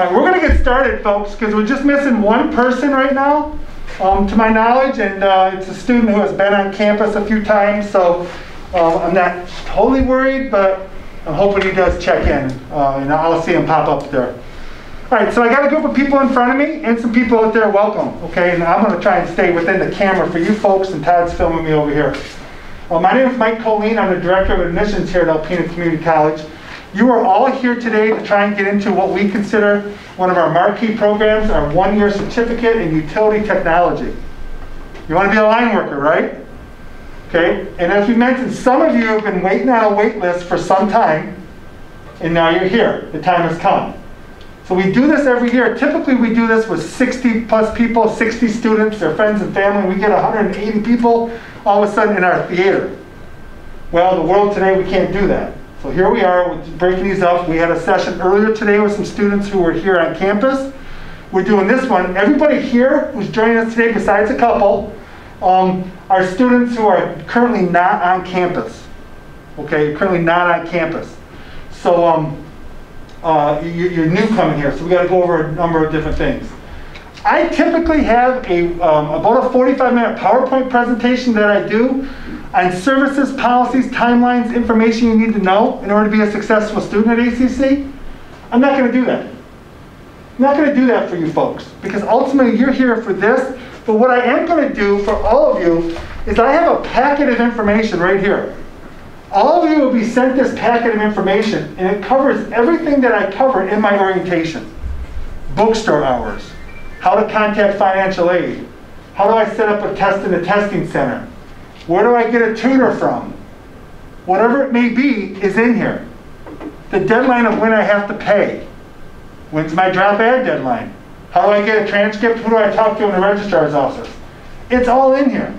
All right, we're gonna get started, folks, because we're just missing one person right now, um, to my knowledge, and uh, it's a student who has been on campus a few times, so um, I'm not totally worried, but I'm hoping he does check in, uh, and I'll see him pop up there. All right, so I got a group of people in front of me and some people out there. Welcome, okay? And I'm going to try and stay within the camera for you folks, and Todd's filming me over here. Well, my name is Mike Colleen. I'm the director of admissions here at Alpena Community College. You are all here today to try and get into what we consider one of our marquee programs, our one-year certificate in utility technology. You want to be a line worker, right? Okay, and as we mentioned, some of you have been waiting on a wait list for some time, and now you're here. The time has come. So we do this every year. Typically, we do this with 60 plus people, 60 students, their friends and family. We get 180 people all of a sudden in our theater. Well, the world today, we can't do that. So here we are, breaking these up. We had a session earlier today with some students who were here on campus. We're doing this one. Everybody here who's joining us today, besides a couple, um, are students who are currently not on campus. Okay, currently not on campus. So um, uh, you, are new coming here, so we got to go over a number of different things. I typically have a um, about a 45 minute PowerPoint presentation that I do on services, policies, timelines, information you need to know in order to be a successful student at ACC. I'm not going to do that. I'm not going to do that for you folks because ultimately you're here for this but what I am going to do for all of you is I have a packet of information right here. All of you will be sent this packet of information, and it covers everything that I cover in my orientation. Bookstore hours, how to contact financial aid, how do I set up a test in a testing center, where do I get a tutor from, whatever it may be is in here. The deadline of when I have to pay. When's my drop add deadline? How do I get a transcript? Who do I talk to in the registrar's office? It's all in here.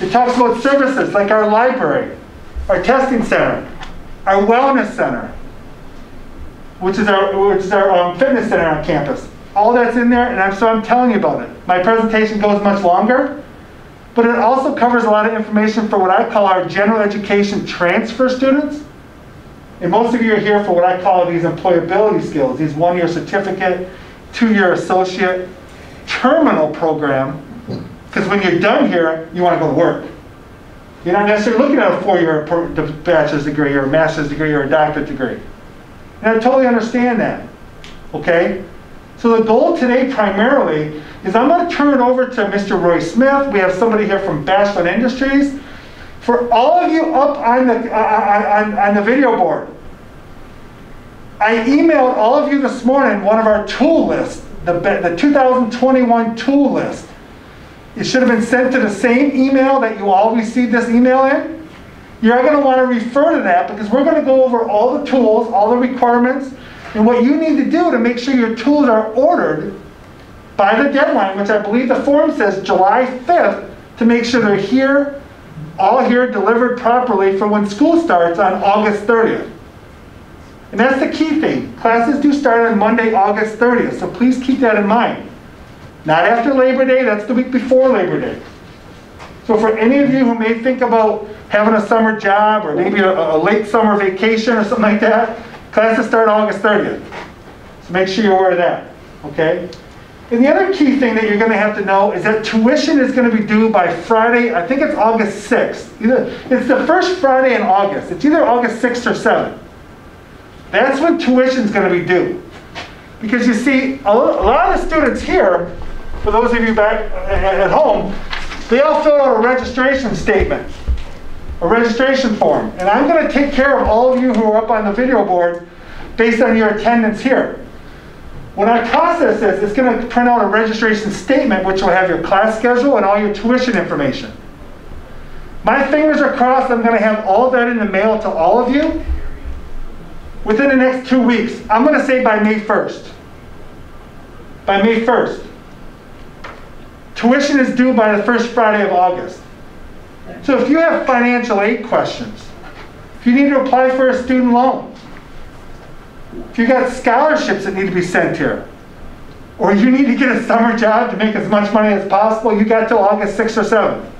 It talks about services like our library, our testing center, our wellness center, which is our, which is our um, fitness center on campus. All that's in there, and I'm, so I'm telling you about it. My presentation goes much longer, but it also covers a lot of information for what I call our general education transfer students. And most of you are here for what I call these employability skills, these one-year certificate, two-year associate terminal program, because when you're done here, you want to go to work. You're not necessarily looking at a four-year bachelor's degree or a master's degree or a doctorate degree. And I totally understand that, okay? So the goal today primarily is I'm going to turn it over to Mr. Roy Smith. We have somebody here from Bashlin Industries. For all of you up on the, uh, on, on the video board, I emailed all of you this morning one of our tool lists, the, the 2021 tool list. It should have been sent to the same email that you all received this email in. You're going to want to refer to that because we're going to go over all the tools, all the requirements, and what you need to do to make sure your tools are ordered by the deadline, which I believe the form says July 5th, to make sure they're here, all here, delivered properly for when school starts on August 30th. And that's the key thing. Classes do start on Monday, August 30th, so please keep that in mind. Not after Labor Day, that's the week before Labor Day. So for any of you who may think about having a summer job or maybe a, a late summer vacation or something like that, classes start August 30th. So make sure you're aware of that, okay? And the other key thing that you're going to have to know is that tuition is going to be due by Friday, I think it's August 6th. Either, it's the first Friday in August. It's either August 6th or 7th. That's when tuition is going to be due. Because you see, a lot of the students here, for those of you back at home, they all fill out a registration statement, a registration form. And I'm going to take care of all of you who are up on the video board based on your attendance here. When I process this, it's going to print out a registration statement which will have your class schedule and all your tuition information. My fingers are crossed, I'm going to have all that in the mail to all of you within the next two weeks. I'm going to say by May 1st. By May 1st. Tuition is due by the first Friday of August. So if you have financial aid questions, if you need to apply for a student loan, if you got scholarships that need to be sent here, or you need to get a summer job to make as much money as possible, you got till August 6th or 7th.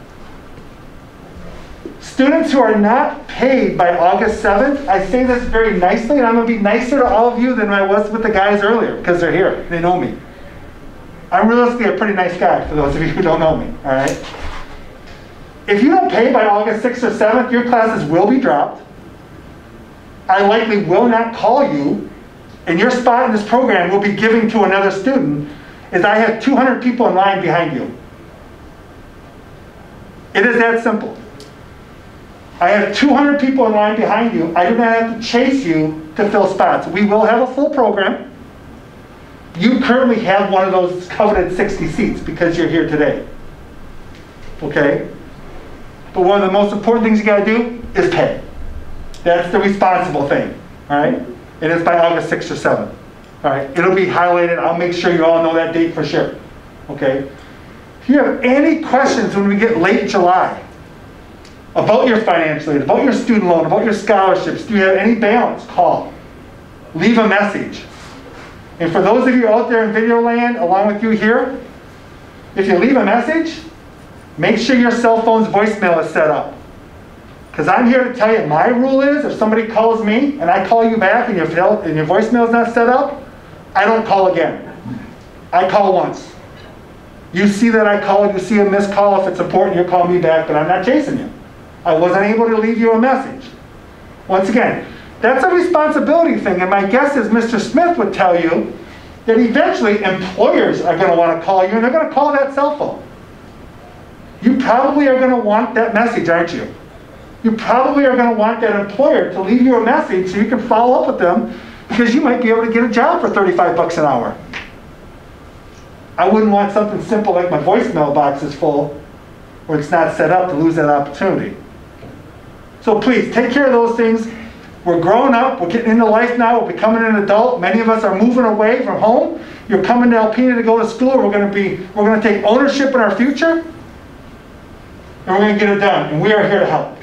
Students who are not paid by August 7th, I say this very nicely, and I'm going to be nicer to all of you than I was with the guys earlier because they're here. They know me. I'm realistically a pretty nice guy for those of you who don't know me, all right? If you don't pay by August 6th or 7th, your classes will be dropped. I likely will not call you, and your spot in this program will be given to another student, as I have 200 people in line behind you. It is that simple. I have 200 people in line behind you. I do not have to chase you to fill spots. We will have a full program. You currently have one of those coveted 60 seats because you're here today. Okay? But one of the most important things you got to do is pay. That's the responsible thing. All right? And it's by August 6th or 7th. All right? It'll be highlighted. I'll make sure you all know that date for sure. Okay? If you have any questions when we get late July about your financial aid, about your student loan, about your scholarships, do you have any balance? Call. Leave a message. And for those of you out there in video land, along with you here, if you leave a message, make sure your cell phone's voicemail is set up. Because I'm here to tell you, my rule is if somebody calls me and I call you back and your, and your voicemail is not set up, I don't call again. I call once. You see that I called, you see a missed call. If it's important, you call me back, but I'm not chasing you. I wasn't able to leave you a message. Once again, that's a responsibility thing, and my guess is Mr. Smith would tell you that eventually employers are going to want to call you, and they're going to call that cell phone. You probably are going to want that message, aren't you? You probably are going to want that employer to leave you a message so you can follow up with them because you might be able to get a job for 35 bucks an hour. I wouldn't want something simple like my voicemail box is full or it's not set up to lose that opportunity. So please, take care of those things. We're growing up, we're getting into life now, we're becoming an adult. Many of us are moving away from home. You're coming to Alpena to go to school. We're to be, we're going to take ownership in our future. And we're going to get it done. And we are here to help.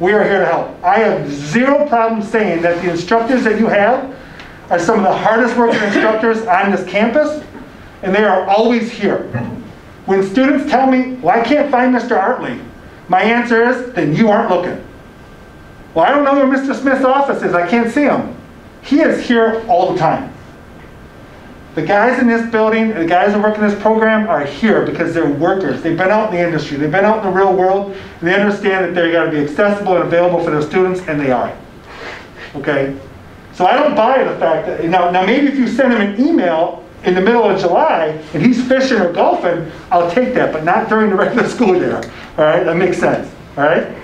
We are here to help. I have zero problem saying that the instructors that you have are some of the hardest working instructors on this campus, and they are always here. When students tell me, well, I can't find Mr. Artley, my answer is, then you aren't looking. Well, I don't know where Mr. Smith's office is. I can't see him. He is here all the time. The guys in this building, the guys that work in this program are here because they're workers. They've been out in the industry. They've been out in the real world. And they understand that they've got to be accessible and available for their students, and they are. Okay? So I don't buy the fact that, now, now maybe if you send him an email in the middle of July and he's fishing or golfing, I'll take that, but not during the regular school year. All right? That makes sense. All right?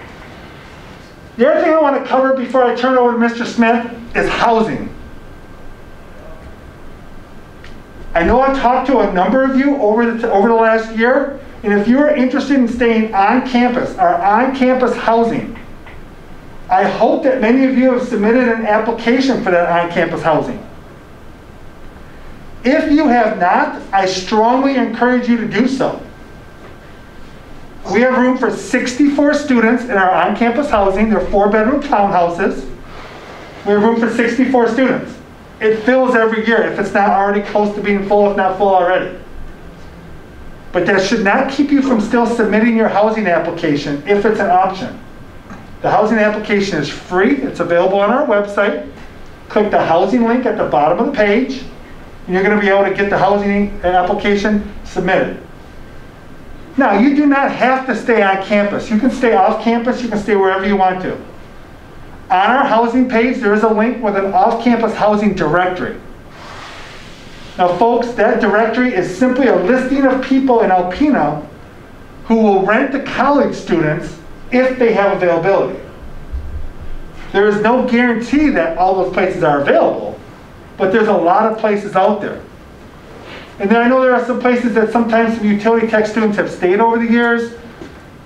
The other thing I want to cover before I turn over to Mr. Smith is housing. I know I've talked to a number of you over the, over the last year, and if you're interested in staying on campus or on campus housing, I hope that many of you have submitted an application for that on campus housing. If you have not, I strongly encourage you to do so. We have room for 64 students in our on-campus housing. They're four-bedroom townhouses. We have room for 64 students. It fills every year if it's not already close to being full, if not full already. But that should not keep you from still submitting your housing application if it's an option. The housing application is free. It's available on our website. Click the housing link at the bottom of the page, and you're going to be able to get the housing application submitted. Now, you do not have to stay on campus. You can stay off campus, you can stay wherever you want to. On our housing page, there is a link with an off-campus housing directory. Now, folks, that directory is simply a listing of people in Alpena who will rent to college students if they have availability. There is no guarantee that all those places are available, but there's a lot of places out there. And then I know there are some places that sometimes some utility tech students have stayed over the years.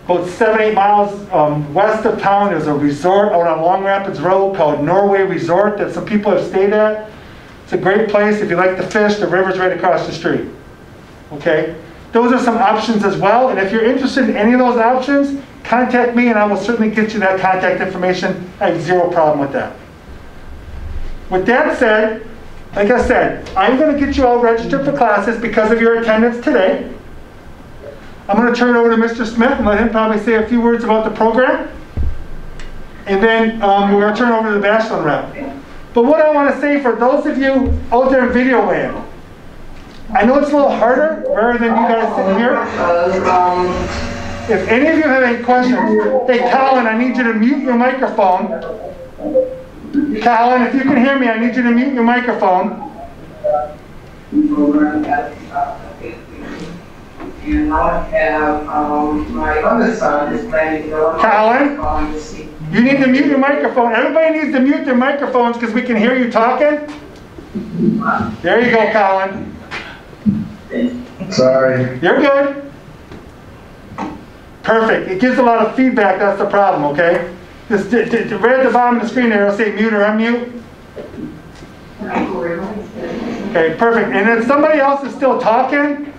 About seven, eight miles um, west of town, there's a resort out on Long Rapids Road called Norway Resort that some people have stayed at. It's a great place if you like to fish. The river's right across the street. Okay? Those are some options as well. And if you're interested in any of those options, contact me and I will certainly get you that contact information. I have zero problem with that. With that said, like I said, I'm going to get you all registered for classes because of your attendance today. I'm going to turn over to Mr. Smith and let him probably say a few words about the program. and then um, we're gonna turn it over to the Bashlin rep. But what I wanna say for those of you out there in video land, I know it's a little harder, rather than you guys sitting here. If any of you have any questions, hey Colin, I need you to mute your microphone. Colin, if you can hear me, I need you to mute your microphone. You not have, um, my other son is planning to go. Colin? On to see. You need to mute your microphone. Everybody needs to mute their microphones because we can hear you talking. There you go, Colin. Sorry. You're good. Perfect. It gives a lot of feedback. That's the problem, okay? Just right at the bottom of the screen there, it'll say mute or unmute. Okay, perfect. And if somebody else is still talking,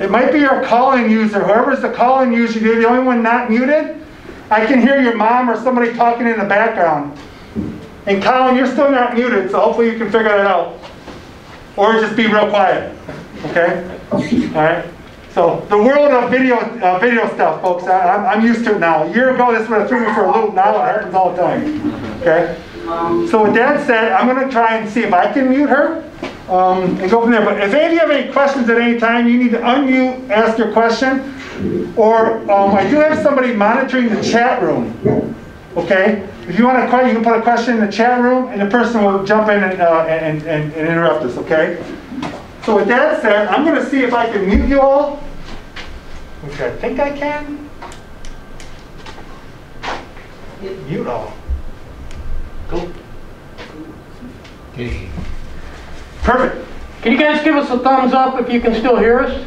it might be your calling user. Whoever's the calling user, you're the only one not muted. I can hear your mom or somebody talking in the background. And Colin, you're still not muted, so hopefully you can figure that out. Or just be real quiet, okay? All right? So the world of video, uh, video stuff, folks, I, I'm, I'm used to it now. A year ago, this would have threw me for a loop. Now it happens all the time, okay? So with that said, I'm gonna try and see if I can mute her, um, and go from there. But if any of you have any questions at any time, you need to unmute, ask your question. Or, um, I do have somebody monitoring the chat room, okay? If you want a question, you can put a question in the chat room, and the person will jump in and, uh, and, and, and interrupt us, okay? So with that said, I'm gonna see if I can mute you all, which I think I can. Mute all. Go. Perfect. Can you guys give us a thumbs up if you can still hear us?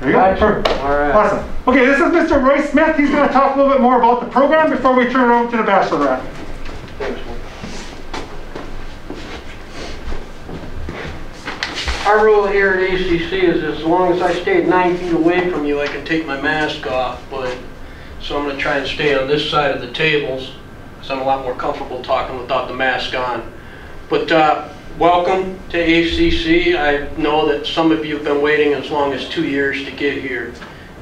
There you go. Perfect. All right. Awesome. Okay, this is Mr. Roy Smith. He's gonna talk a little bit more about the program before we turn it over to the Bashlin rep. Our rule here at ACC is as long as I stay nine feet away from you, I can take my mask off, but, so I'm gonna try and stay on this side of the tables, because I'm a lot more comfortable talking without the mask on. But, uh, welcome to ACC. I know that some of you have been waiting as long as two years to get here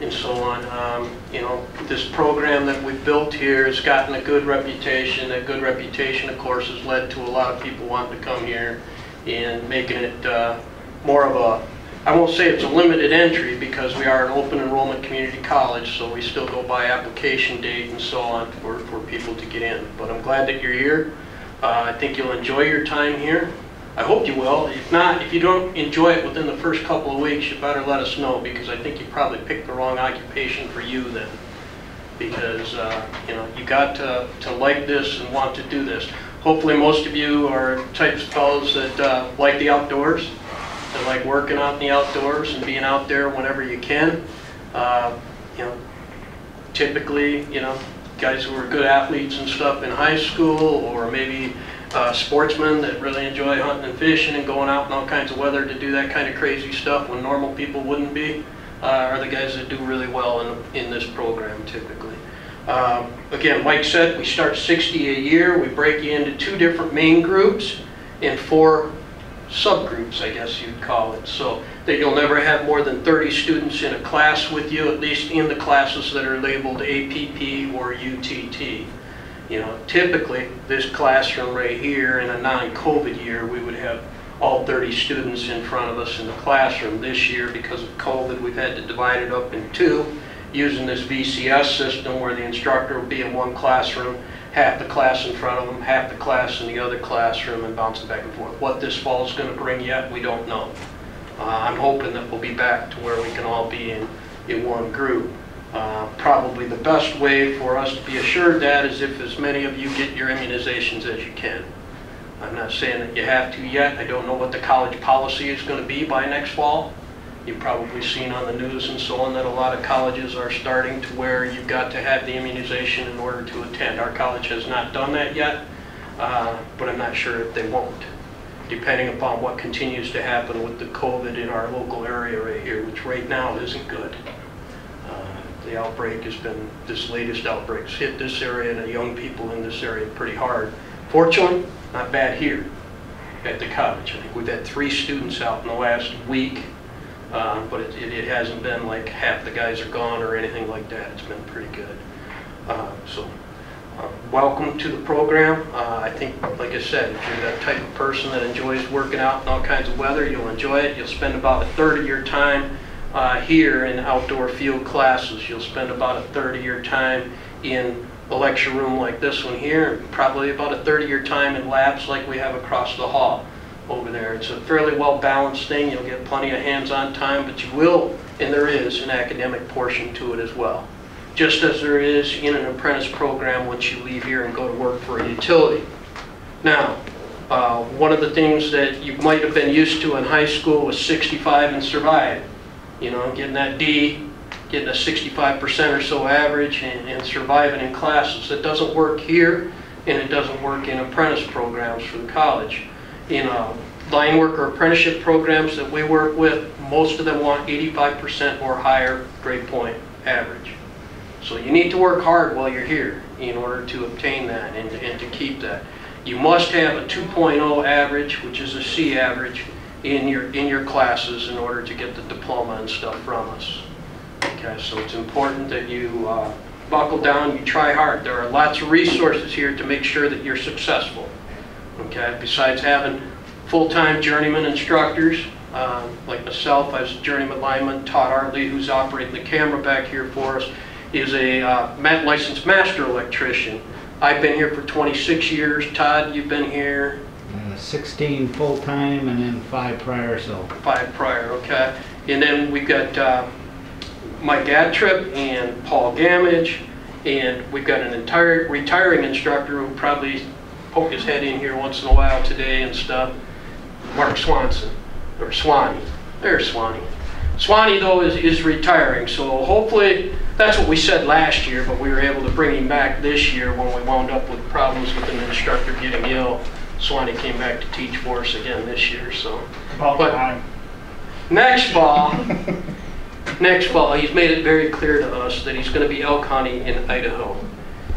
and so on. Um, You know, this program that we've built here has gotten a good reputation. That good reputation, of course, has led to a lot of people wanting to come here and making it uh, more of a, I won't say it's a limited entry because we are an open enrollment community college, so we still go by application date and so on for, for people to get in. But I'm glad that you're here. Uh, I think you'll enjoy your time here. I hope you will. If not, if you don't enjoy it within the first couple of weeks, you better let us know because I think you probably picked the wrong occupation for you then. Because, uh, you know, you got to, to like this and want to do this. Hopefully, most of you are types of fellows that uh, like the outdoors, that like working out in the outdoors and being out there whenever you can. Uh, You know, typically, you know, guys who are good athletes and stuff in high school, or maybe uh, sportsmen that really enjoy hunting and fishing and going out in all kinds of weather to do that kind of crazy stuff when normal people wouldn't be, uh, are the guys that do really well in, in this program typically. Um, Again, Mike said, we start 60 a year, we break you into two different main groups and four subgroups, I guess you'd call it. So that you'll never have more than 30 students in a class with you, at least in the classes that are labeled APP or UTT. You know, typically, this classroom right here in a non-COVID year, we would have all 30 students in front of us in the classroom. This year, because of COVID, we've had to divide it up in two, using this VCS system where the instructor will be in one classroom, half the class in front of them, half the class in the other classroom, and bouncing back and forth. What this fall is going to bring yet, we don't know. Uh, I'm hoping that we'll be back to where we can all be in, in one group. Uh, Probably the best way for us to be assured that is if as many of you get your immunizations as you can. I'm not saying that you have to yet. I don't know what the college policy is going to be by next fall. You've probably seen on the news and so on that a lot of colleges are starting to where you've got to have the immunization in order to attend. Our college has not done that yet, uh, but I'm not sure if they won't, depending upon what continues to happen with the COVID in our local area right here, which right now isn't good. Uh, The outbreak has been, this latest outbreak's hit this area and the young people in this area pretty hard. Fortunately, not bad here at the college. I think we've had three students out in the last week Uh, But it, it it hasn't been like half the guys are gone or anything like that. It's been pretty good. Uh, So, uh, welcome to the program. Uh, I think, like I said, if you're that type of person that enjoys working out in all kinds of weather, you'll enjoy it. You'll spend about a third of your time uh, here in outdoor field classes. You'll spend about a third of your time in a lecture room like this one here, and probably about a third of your time in labs like we have across the hall over there. It's a fairly well-balanced thing. You'll get plenty of hands-on time, but you will, and there is, an academic portion to it as well. Just as there is in an apprentice program once you leave here and go to work for a utility. Now, uh, one of the things that you might have been used to in high school was 65 and survive. You know, getting that D, getting a 65% or so average and, and surviving in classes. That doesn't work here and it doesn't work in apprentice programs for the college. In uh, line work or apprenticeship programs that we work with, most of them want 85% or higher grade point average. So you need to work hard while you're here in order to obtain that and, and to keep that. You must have a 2.0 average, which is a C average, in your, in your classes in order to get the diploma and stuff from us. Okay, so it's important that you uh, buckle down, you try hard. There are lots of resources here to make sure that you're successful. Okay, besides having full-time journeyman instructors, uh, like myself as a journeyman lineman, Todd Artley, who's operating the camera back here for us, is a uh, licensed master electrician. I've been here for 26 years. Todd, you've been here Uh, 16 full-time and then five prior, so five prior, okay? And then we've got uh, Mike Adtrip and Paul Gamage, and we've got an entire retiring instructor who probably poke his head in here once in a while today and stuff, Mark Swanson, or Swanee. There's Swanee. Swanee, though, is, is retiring, so hopefully, that's what we said last year, but we were able to bring him back this year when we wound up with problems with an instructor getting ill. Swanee came back to teach for us again this year, so. About But- time. Next fall, next fall, he's made it very clear to us that he's going to be elk hunting in Idaho.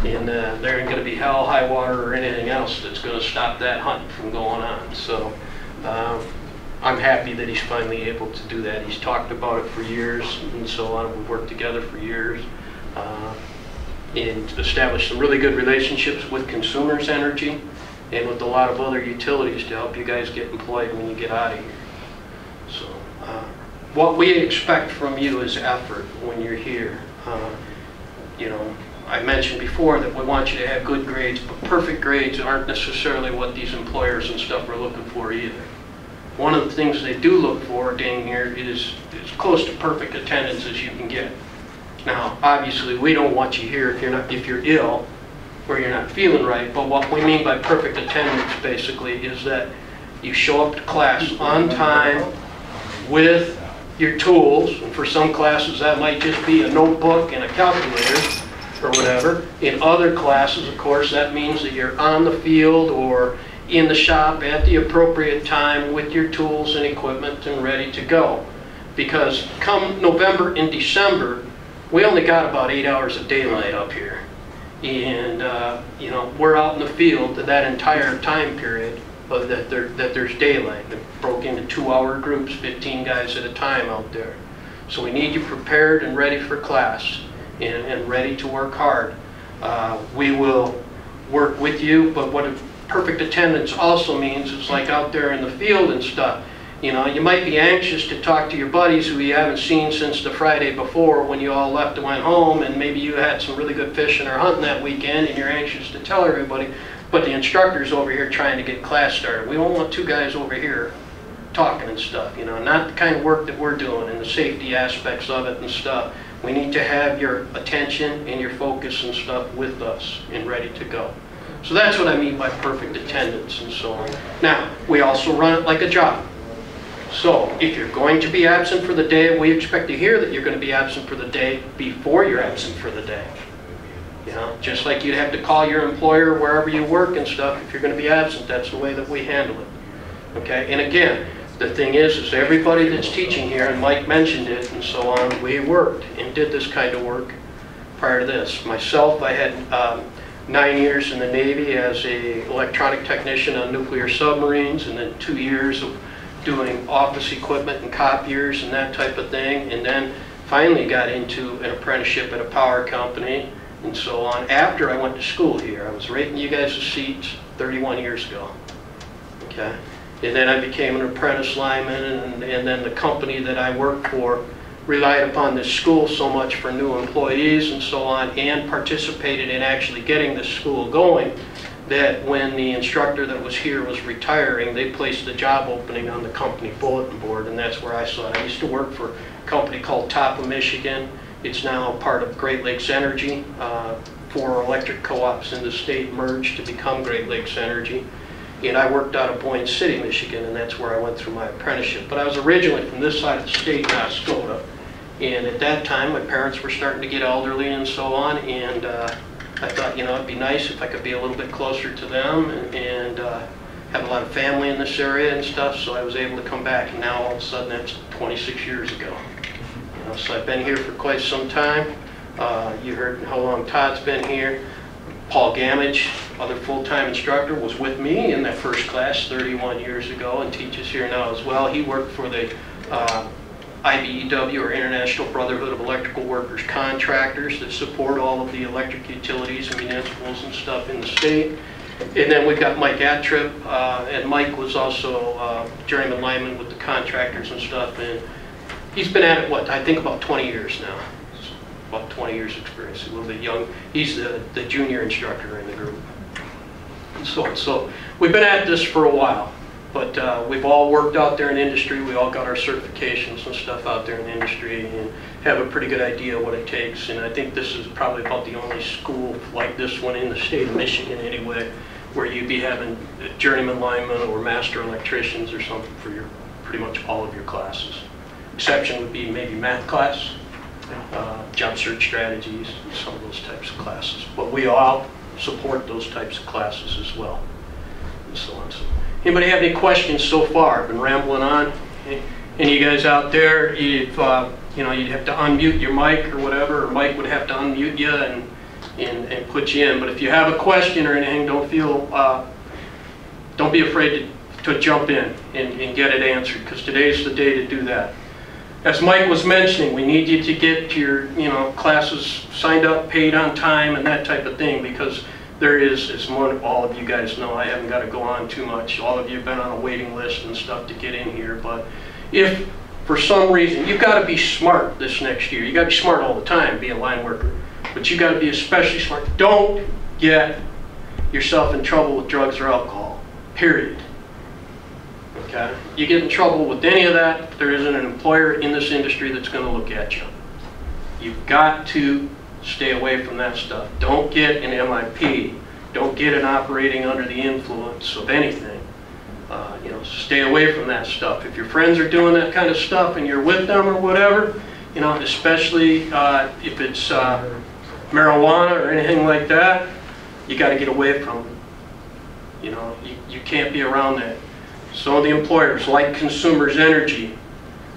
And uh, there ain't going to be hell, high water, or anything else that's going to stop that hunt from going on. So um, I'm happy that he's finally able to do that. He's talked about it for years and so on. We've worked together for years. uh, And established some really good relationships with Consumers Energy and with a lot of other utilities to help you guys get employed when you get out of here. So, uh, what we expect from you is effort when you're here. Uh, You know, I mentioned before that we want you to have good grades, but perfect grades aren't necessarily what these employers and stuff are looking for either. One of the things they do look for down here is as close to perfect attendance as you can get. Now, obviously, we don't want you here if you're not, if you're ill or you're not feeling right, but what we mean by perfect attendance basically is that you show up to class on time with your tools, and for some classes, that might just be a notebook and a calculator or whatever. In other classes, of course, that means that you're on the field or in the shop at the appropriate time with your tools and equipment and ready to go. Because come November and December, we only got about eight hours of daylight up here. And, uh, you know, we're out in the field that entire time period of that there, that there's daylight. It broke into two-hour groups, 15 guys at a time out there. So we need you prepared and ready for class and, and ready to work hard. Uh, We will work with you, but what a perfect attendance also means is like out there in the field and stuff. You know, you might be anxious to talk to your buddies who you haven't seen since the Friday before when you all left and went home, and maybe you had some really good fishing or hunting that weekend, and you're anxious to tell everybody, but the instructor's over here trying to get class started. We don't want two guys over here talking and stuff, you know, not the kind of work that we're doing and the safety aspects of it and stuff. We need to have your attention and your focus and stuff with us and ready to go. So that's what I mean by perfect attendance and so on. Now, we also run it like a job. So if you're going to be absent for the day, we expect to hear that you're going to be absent for the day before you're absent for the day. You know, just like you'd have to call your employer wherever you work and stuff, if you're going to be absent, that's the way that we handle it. Okay, and again, the thing is, is everybody that's teaching here, and Mike mentioned it and so on, we worked and did this kind of work prior to this. Myself, I had um, nine years in the Navy as a electronic technician on nuclear submarines, and then two years of doing office equipment and copiers and that type of thing, and then finally got into an apprenticeship at a power company and so on. After I went to school here, I was right in you guys' seats 31 years ago. Okay? And then I became an apprentice lineman, and, and then the company that I worked for relied upon this school so much for new employees and so on, and participated in actually getting this school going, that when the instructor that was here was retiring, they placed a job opening on the company bulletin board, and that's where I saw it. I used to work for a company called Top of Michigan. It's now part of Great Lakes Energy. Uh, Four electric co-ops in the state merged to become Great Lakes Energy. And I worked out of Boyne City, Michigan, and that's where I went through my apprenticeship. But I was originally from this side of the state, Mecosta. And at that time, my parents were starting to get elderly and so on, and uh, I thought, you know, it'd be nice if I could be a little bit closer to them and- and uh, have a lot of family in this area and stuff, so I was able to come back, and now all of a sudden, that's 26 years ago. You know, so I've been here for quite some time. Uh, You heard how long Todd's been here. Paul Gamage, other full-time instructor, was with me in that first class 31 years ago and teaches here now as well. He worked for the uh, IBEW, or International Brotherhood of Electrical Workers Contractors, that support all of the electric utilities and municipals and stuff in the state. And then we've got Mike Attrip, uh, and Mike was also uh, journeyman lineman with the contractors and stuff, and he's been at it, what, I think about 20 years now. About 20 years' experience, a little bit young. He's the the junior instructor in the group. And so on. So we've been at this for a while, but uh, we've all worked out there in industry. We all got our certifications and stuff out there in the industry and have a pretty good idea what it takes. And I think this is probably about the only school like this one in the state of Michigan anyway, where you'd be having journeyman linemen or master electricians or something for your, pretty much all of your classes. Exception would be maybe math class, uh, job search strategies, some of those types of classes. But we all support those types of classes as well, and so on. So, Anybody have any questions so far? I've been rambling on. Any of you guys out there, if, uh, you know, you'd have to unmute your mic or whatever, or Mike would have to unmute you and, and, and put you in. But if you have a question or anything, don't feel, uh, don't be afraid to, to jump in and, and get it answered, because today's the day to do that as Mike was mentioning, we need you to get your, you know, classes signed up, paid on time, and that type of thing, because there is, as all of you guys know, I haven't got to go on too much. All of you have been on a waiting list and stuff to get in here, but if for some reason, you've got to be smart this next year. You've got to be smart all the time, be a line worker, but you've got to be especially smart. Don't get yourself in trouble with drugs or alcohol, period. Okay? You get in trouble with any of that, there isn't an employer in this industry that's going to look at you. You've got to stay away from that stuff. Don't get an MIP. Don't get an operating under the influence of anything. Uh, you know, stay away from that stuff. If your friends are doing that kind of stuff and you're with them or whatever, you know, especially uh, if it's uh, marijuana or anything like that, you got to get away from. You know, you, you can't be around that. Some of the employers, like Consumers Energy,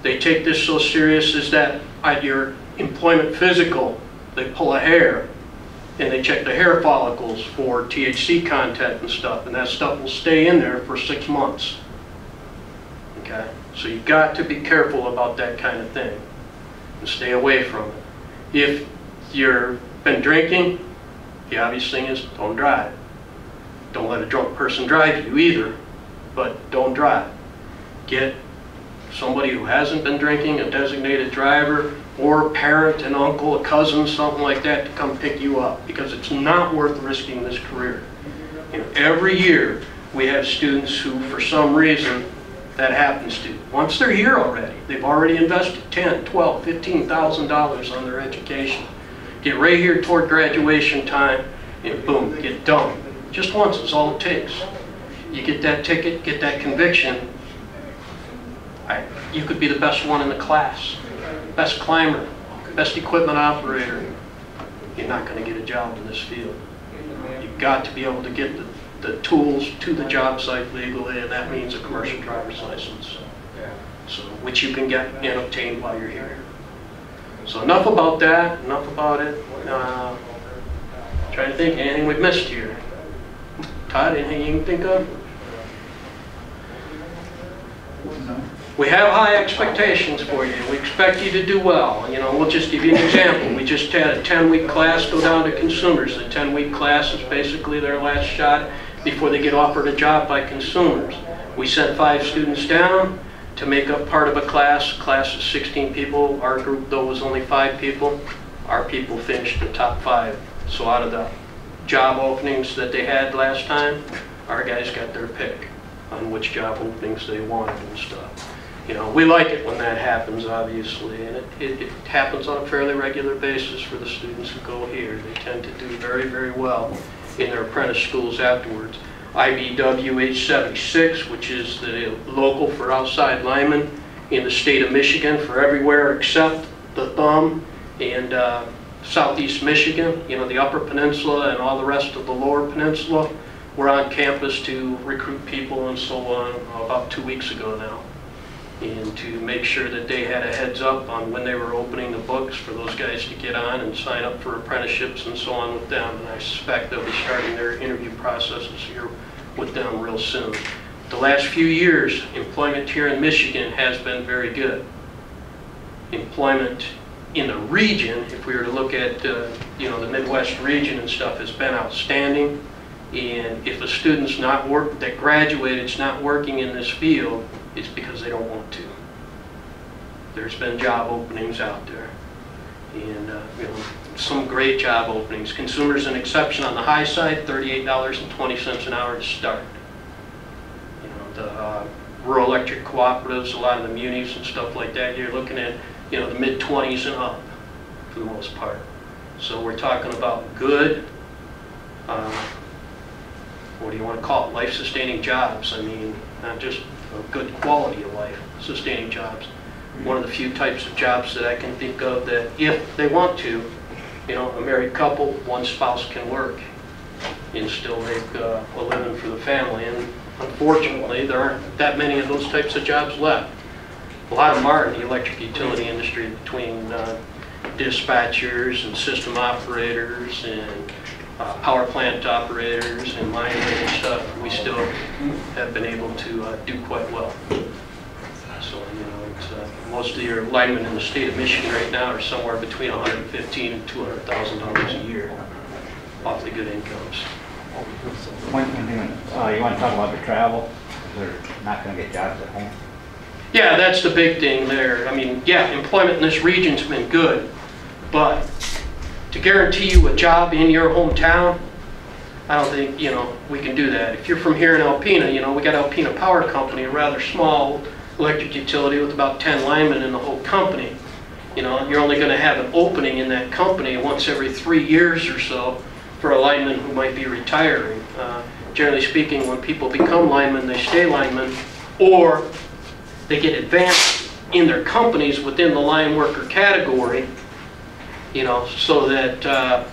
they take this so serious as that at your employment physical, they pull a hair and they check the hair follicles for THC content and stuff, and that stuff will stay in there for six months. Okay? So you've got to be careful about that kind of thing and stay away from it. If you've been drinking, the obvious thing is don't drive. Don't let a drunk person drive you either, but don't drive. Get somebody who hasn't been drinking, a designated driver, or a parent, an uncle, a cousin, something like that to come pick you up because it's not worth risking this career. You know, every year we have students who, for some reason, that happens to. Once they're here already, they've already invested 10, 12, 15,000 dollars on their education. Get right here toward graduation time and boom, get done. Just once is all it takes. You get that ticket, get that conviction, you could be the best one in the class, best climber, best equipment operator. You're not going to get a job in this field. You've got to be able to get the, the tools to the job site legally, and that means a commercial driver's license. So, which you can get and obtain while you're here. So enough about that, enough about it. Uh, trying to think, anything we've missed here? Todd, anything you can think of? We have high expectations for you. We expect you to do well. You know, we'll just give you an example. We just had a 10-week class go down to consumers. The 10-week class is basically their last shot before they get offered a job by consumers. We sent five students down to make up part of a class. Class is 16 people. Our group, though, was only five people. Our people finished the top five. So out of the job openings that they had last time, our guys got their pick on which job openings they wanted and stuff. You know, we like it when that happens, obviously, and it, it, it happens on a fairly regular basis for the students who go here. They tend to do very, very well in their apprentice schools afterwards. IBEW 876, which is the local for outside linemen in the state of Michigan for everywhere except the thumb and uh, southeast Michigan, you know, the upper peninsula and all the rest of the lower peninsula. We're on campus to recruit people and so on about two weeks ago now and to make sure that they had a heads up on when they were opening the books for those guys to get on and sign up for apprenticeships and so on with them. And I suspect they'll be starting their interview processes here with them real soon. The last few years, employment here in Michigan has been very good. Employment in the region, if we were to look at, uh, you know, the Midwest region and stuff, has been outstanding. And if a student's not work, that graduated's not working in this field, it's because they don't want to. There's been job openings out there. And, uh, you know, some great job openings. Consumers an exception on the high side, $38.20 an hour to start. You know, the uh, rural electric cooperatives, a lot of the munis and stuff like that, you're looking at, you know, the mid-20s and up for the most part. So we're talking about good, uh, what do you want to call it, life-sustaining jobs. I mean, not just a good quality of life, sustaining jobs. One of the few types of jobs that I can think of that if they want to, you know, a married couple, one spouse can work and still make uh, a living for the family. And unfortunately, there aren't that many of those types of jobs left. A lot of them are in the electric utility industry between uh, dispatchers and system operators and uh, power plant operators and mining and stuff. We still have been able to uh, do quite well. So, you know, it's, uh, most of your linemen in the state of Michigan right now are somewhere between 115 and 200,000 dollars a year, awfully good incomes. Uh, you want to talk about the travel? They're not going to get jobs at home. Yeah, that's the big thing there. I mean, yeah, employment in this region's been good, but to guarantee you a job in your hometown, I don't think, you know, we can do that. If you're from here in Alpena, you know, we got Alpena Power Company, a rather small electric utility with about 10 linemen in the whole company. You know, you're only going to have an opening in that company once every three years or so for a lineman who might be retiring. Uh, generally speaking, when people become linemen, they stay linemen, or they get advanced in their companies within the line worker category, you know, so that uh,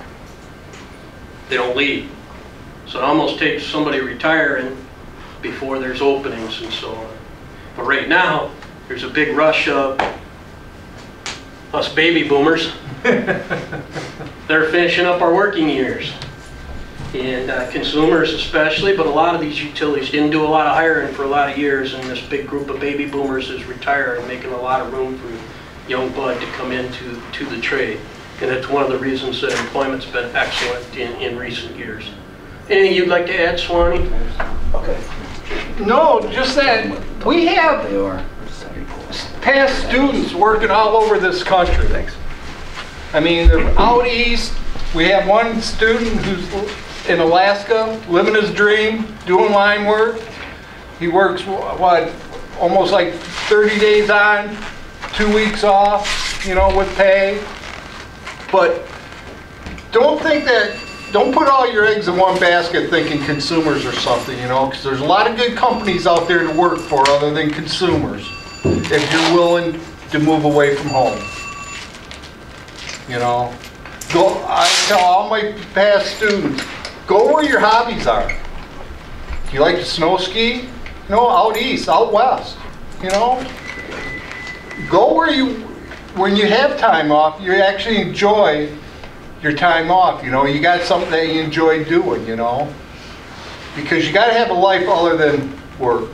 they don't leave. So it almost takes somebody retiring before there's openings and so on. But right now, there's a big rush of us baby boomers. They're finishing up our working years. And uh, consumers especially, but a lot of these utilities didn't do a lot of hiring for a lot of years, and this big group of baby boomers is retiring, making a lot of room for young blood to come into to the trade. And that's one of the reasons that employment's been excellent in, in recent years. Anything you'd like to add, Swanee? Okay. No, just that we have past students working all over this country. Thanks. I mean, they're out east. We have one student who's in Alaska, living his dream, doing line work. He works, what, almost like 30 days on, two weeks off, you know, with pay. But don't think that, don't put all your eggs in one basket thinking consumers or something, you know, because there's a lot of good companies out there to work for other than consumers, if you're willing to move away from home. You know, go, I tell all my past students, go where your hobbies are. You like to snow ski? Know, out east, out west, you know? Go where you, when you have time off, you actually enjoy your time off, you know? You got something that you enjoy doing, you know? Because you gotta have a life other than work.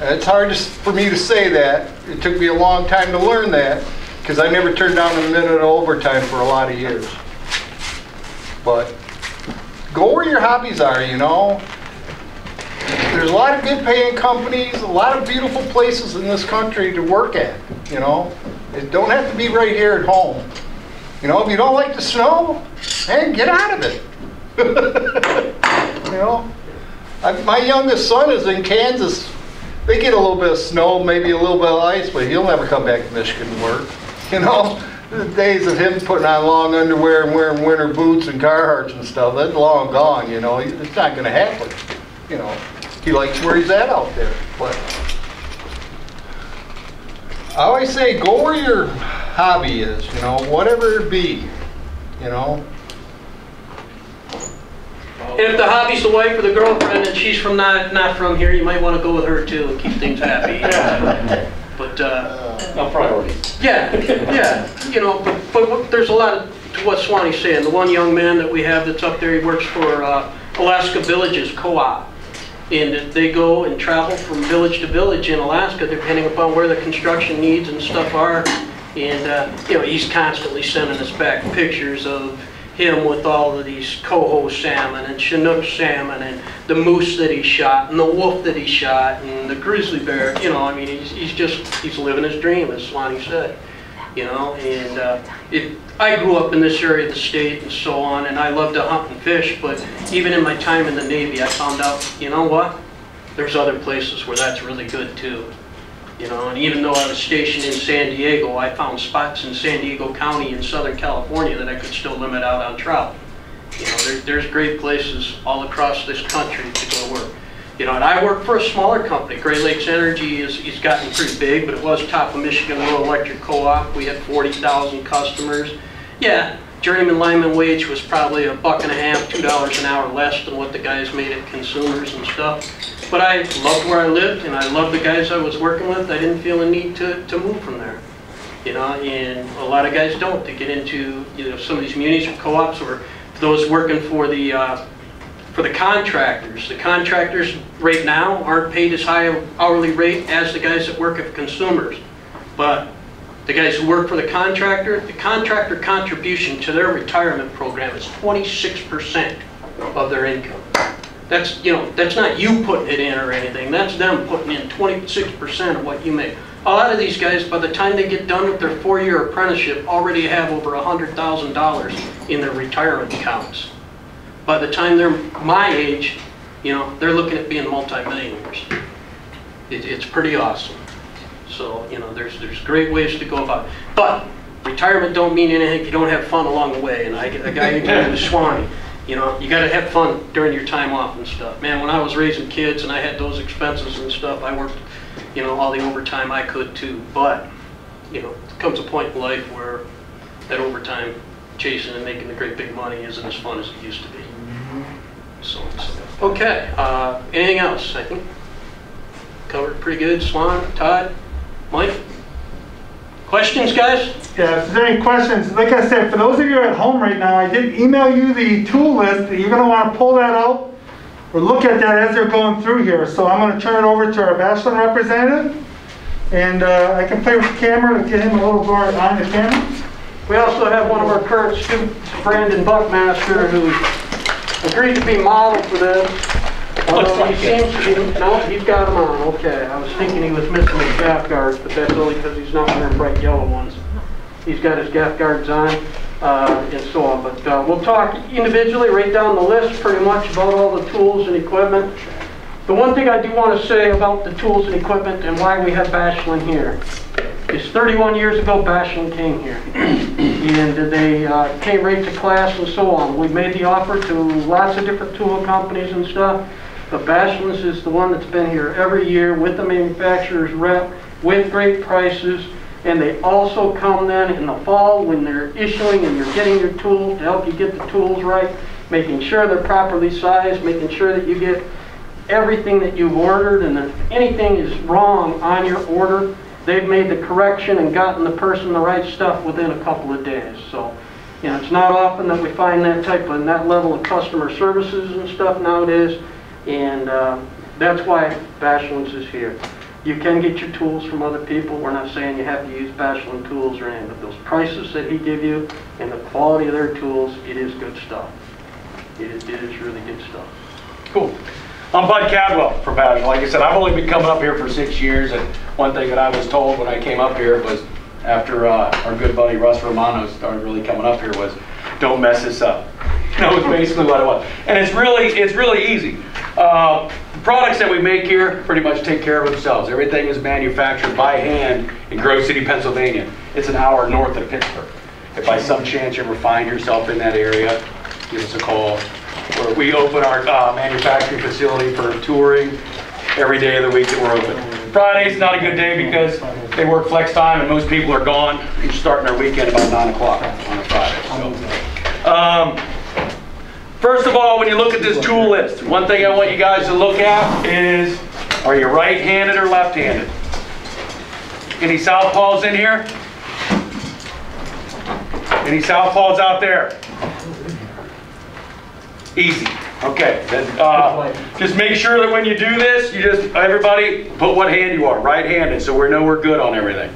It's hard to- for me to say that. It took me a long time to learn that, because I never turned down a minute of overtime for a lot of years. But go where your hobbies are, you know? There's a lot of good paying companies, a lot of beautiful places in this country to work at, you know? It don't have to be right here at home. You know, if you don't like the snow, hey, get out of it. You know? I- My youngest son is in Kansas. They get a little bit of snow, maybe a little bit of ice, but he'll never come back to Michigan to work. You know, the days of him putting on long underwear and wearing winter boots and Carhartts and stuff, that's long gone, you know? It's not gonna happen, you know? He likes where he's at out there, but I always say, go where your hobby is, you know, whatever it be, you know? And if the hobby's the wife or the girlfriend and she's from not, not from here, you might want to go with her too and keep things happy. But, uh, No priority. yeah, yeah, you know, but, but what- there's a lot of- to what Swanee's saying. The one young man that we have that's up there, he works for uh, Alaska Villages Co-op. And they go and travel from village to village in Alaska, depending upon where the construction needs and stuff are. And, uh, you know, he's constantly sending us back pictures of him with all of these coho salmon and chinook salmon and the moose that he shot and the wolf that he shot and the grizzly bear, you know, I mean, he's, he's just, he's living his dream, as Swanee said, you know, and, uh, it, I grew up in this area of the state and so on, and I love to hunt and fish, but even in my time in the Navy, I found out, you know what? There's other places where that's really good too. You know, and even though I was stationed in San Diego, I found spots in San Diego County in Southern California that I could still limit out on trout. You know, there, there's great places all across this country to go work. You know, and I work for a smaller company. Great Lakes Energy is, is gotten pretty big, but it was top of Michigan Rural Electric Co-op. We had 40,000 customers. Yeah, journeyman lineman wage was probably a buck and a half, two dollars an hour less than what the guys made at consumers and stuff. But I loved where I lived and I loved the guys I was working with. I didn't feel a need to, to move from there. You know, and a lot of guys don't. They get into, you know, some of these or co-ops or those working for the, uh, for the contractors. The contractors right now aren't paid as high hourly rate as the guys that work at consumers. But the guys who work for the contractor, the contractor contribution to their retirement program is 26% of their income. That's, you know, that's not you putting it in or anything, that's them putting in 26% of what you make. A lot of these guys, by the time they get done with their four-year apprenticeship, already have over $100,000 in their retirement accounts. By the time they're my age, you know, they're looking at being multimillionaires. It, it's pretty awesome. So, you know, there's, there's great ways to go about it. But retirement don't mean anything if you don't have fun along the way. And I, a guy who did was Swanee, you know, you gotta have fun during your time off and stuff. Man, when I was raising kids and I had those expenses and stuff, I worked, you know, all the overtime I could too. But, you know, comes a point in life where that overtime chasing and making the great big money isn't as fun as it used to be. So, so, okay, uh, anything else? I think covered pretty good. Swan, Todd, Mike? Questions, guys? Yeah, if there's any questions, like I said, for those of you at home right now, I did email you the tool list. You're gonna wanna pull that out or look at that as they're going through here. So I'm gonna turn it over to our Bashlin representative. And uh, I can play with the camera to get him a little more on the camera. We also have one of our current students, Brandon Buckmaster, who agreed to be model for this. Although he seems to be, no, he's got them on, okay. I was thinking he was missing his gaff guards, but that's only because he's not wearing bright yellow ones. He's got his gaff guards on, uh, and so on. But uh, we'll talk individually, right down the list, pretty much about all the tools and equipment. The one thing I do want to say about the tools and equipment and why we have Bashlin here is 31 years ago, Bashlin came here. And they uh, came right to class and so on. We made the offer to lots of different tool companies and stuff, but Bashlin's is the one that's been here every year with the manufacturer's rep, with great prices, and they also come then in the fall when they're issuing and you're getting your tools to help you get the tools right, making sure they're properly sized, making sure that you get everything that you've ordered, and if anything is wrong on your order, they've made the correction and gotten the person the right stuff within a couple of days. So, you know, it's not often that we find that type of, that level of customer services and stuff nowadays, and uh, that's why Bashlin's is here. You can get your tools from other people. We're not saying you have to use Bashlin tools or anything, but those prices that he give you and the quality of their tools, it is good stuff. It is, it is really good stuff. Cool. I'm Bud Cadwell from Badger. Like I said, I've only been coming up here for six years, and one thing that I was told when I came up here was, after uh, our good buddy Russ Romano started really coming up here, was, don't mess this up. That was basically what it was. And it's really, it's really easy. Uh, The products that we make here pretty much take care of themselves. Everything is manufactured by hand in Grove City, Pennsylvania. It's an hour north of Pittsburgh. If by some chance you ever find yourself in that area, give us a call. Or We open our uh, manufacturing facility for touring every day of the week that we're open. Friday's not a good day because they work flex time and most people are gone. You're starting their weekend about 9 o'clock on a Friday. so. Um, First of all, when you look at this tool list, one thing I want you guys to look at is, are you right-handed or left-handed? Any southpaws in here? Any southpaws out there? Easy. Okay, then, uh, just make sure that when you do this, you just, everybody, put what hand you are, right-handed, so we know we're good on everything.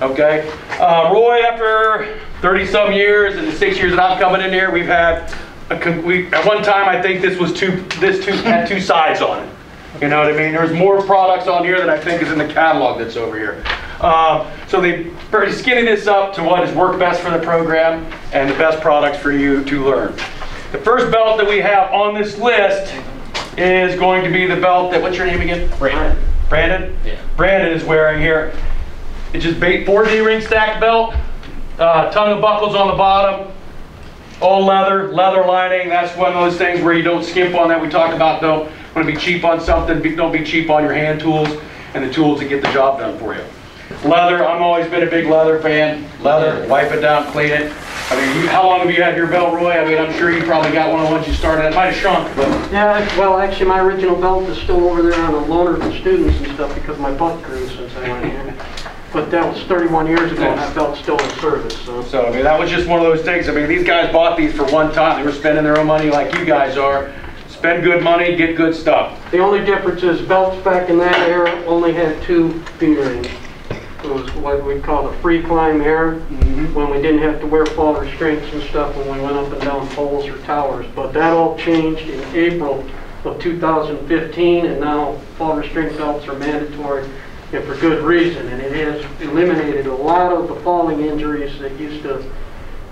Okay? Uh, Roy, after 30-some years and the six years that I'm coming in here, we've had, a we, at one time, I think this was two, this two, had two sides on it. You know what I mean? There's more products on here than I think is in the catalog that's over here. Um, So they pretty skinny this up to what has worked best for the program and the best products for you to learn. The first belt that we have on this list is going to be the belt that, what's your name again? Brandon. Brandon? Yeah. Brandon is wearing here. It's just four D-ring stack belt, uh, ton of buckles on the bottom, all leather, leather lining. That's one of those things where you don't skimp on that. We talked about don't want to be cheap on something. be- Don't be cheap on your hand tools and the tools that get the job done for you. Leather, I've always been a big leather fan. Leather, wipe it down, clean it. I mean, you, how long have you had your belt, Roy? I mean, I'm sure you probably got one of the ones you started. It might have shrunk, but Yeah, well, actually, my original belt is still over there on a loaner for students and stuff because my butt grew since I went here. But that was 31 years ago, and that belt's still in service, so. So, I mean, that was just one of those things. I mean, these guys bought these for one time. They were spending their own money like you guys are. Spend good money, get good stuff. The only difference is belts back in that era only had two D-rings. It was what we call the free climb era, when we didn't have to wear fall restraints and stuff when we went up and down poles or towers. But that all changed in April of 2015, and now fall restraint belts are mandatory, and for good reason. And it has eliminated a lot of the falling injuries that used to,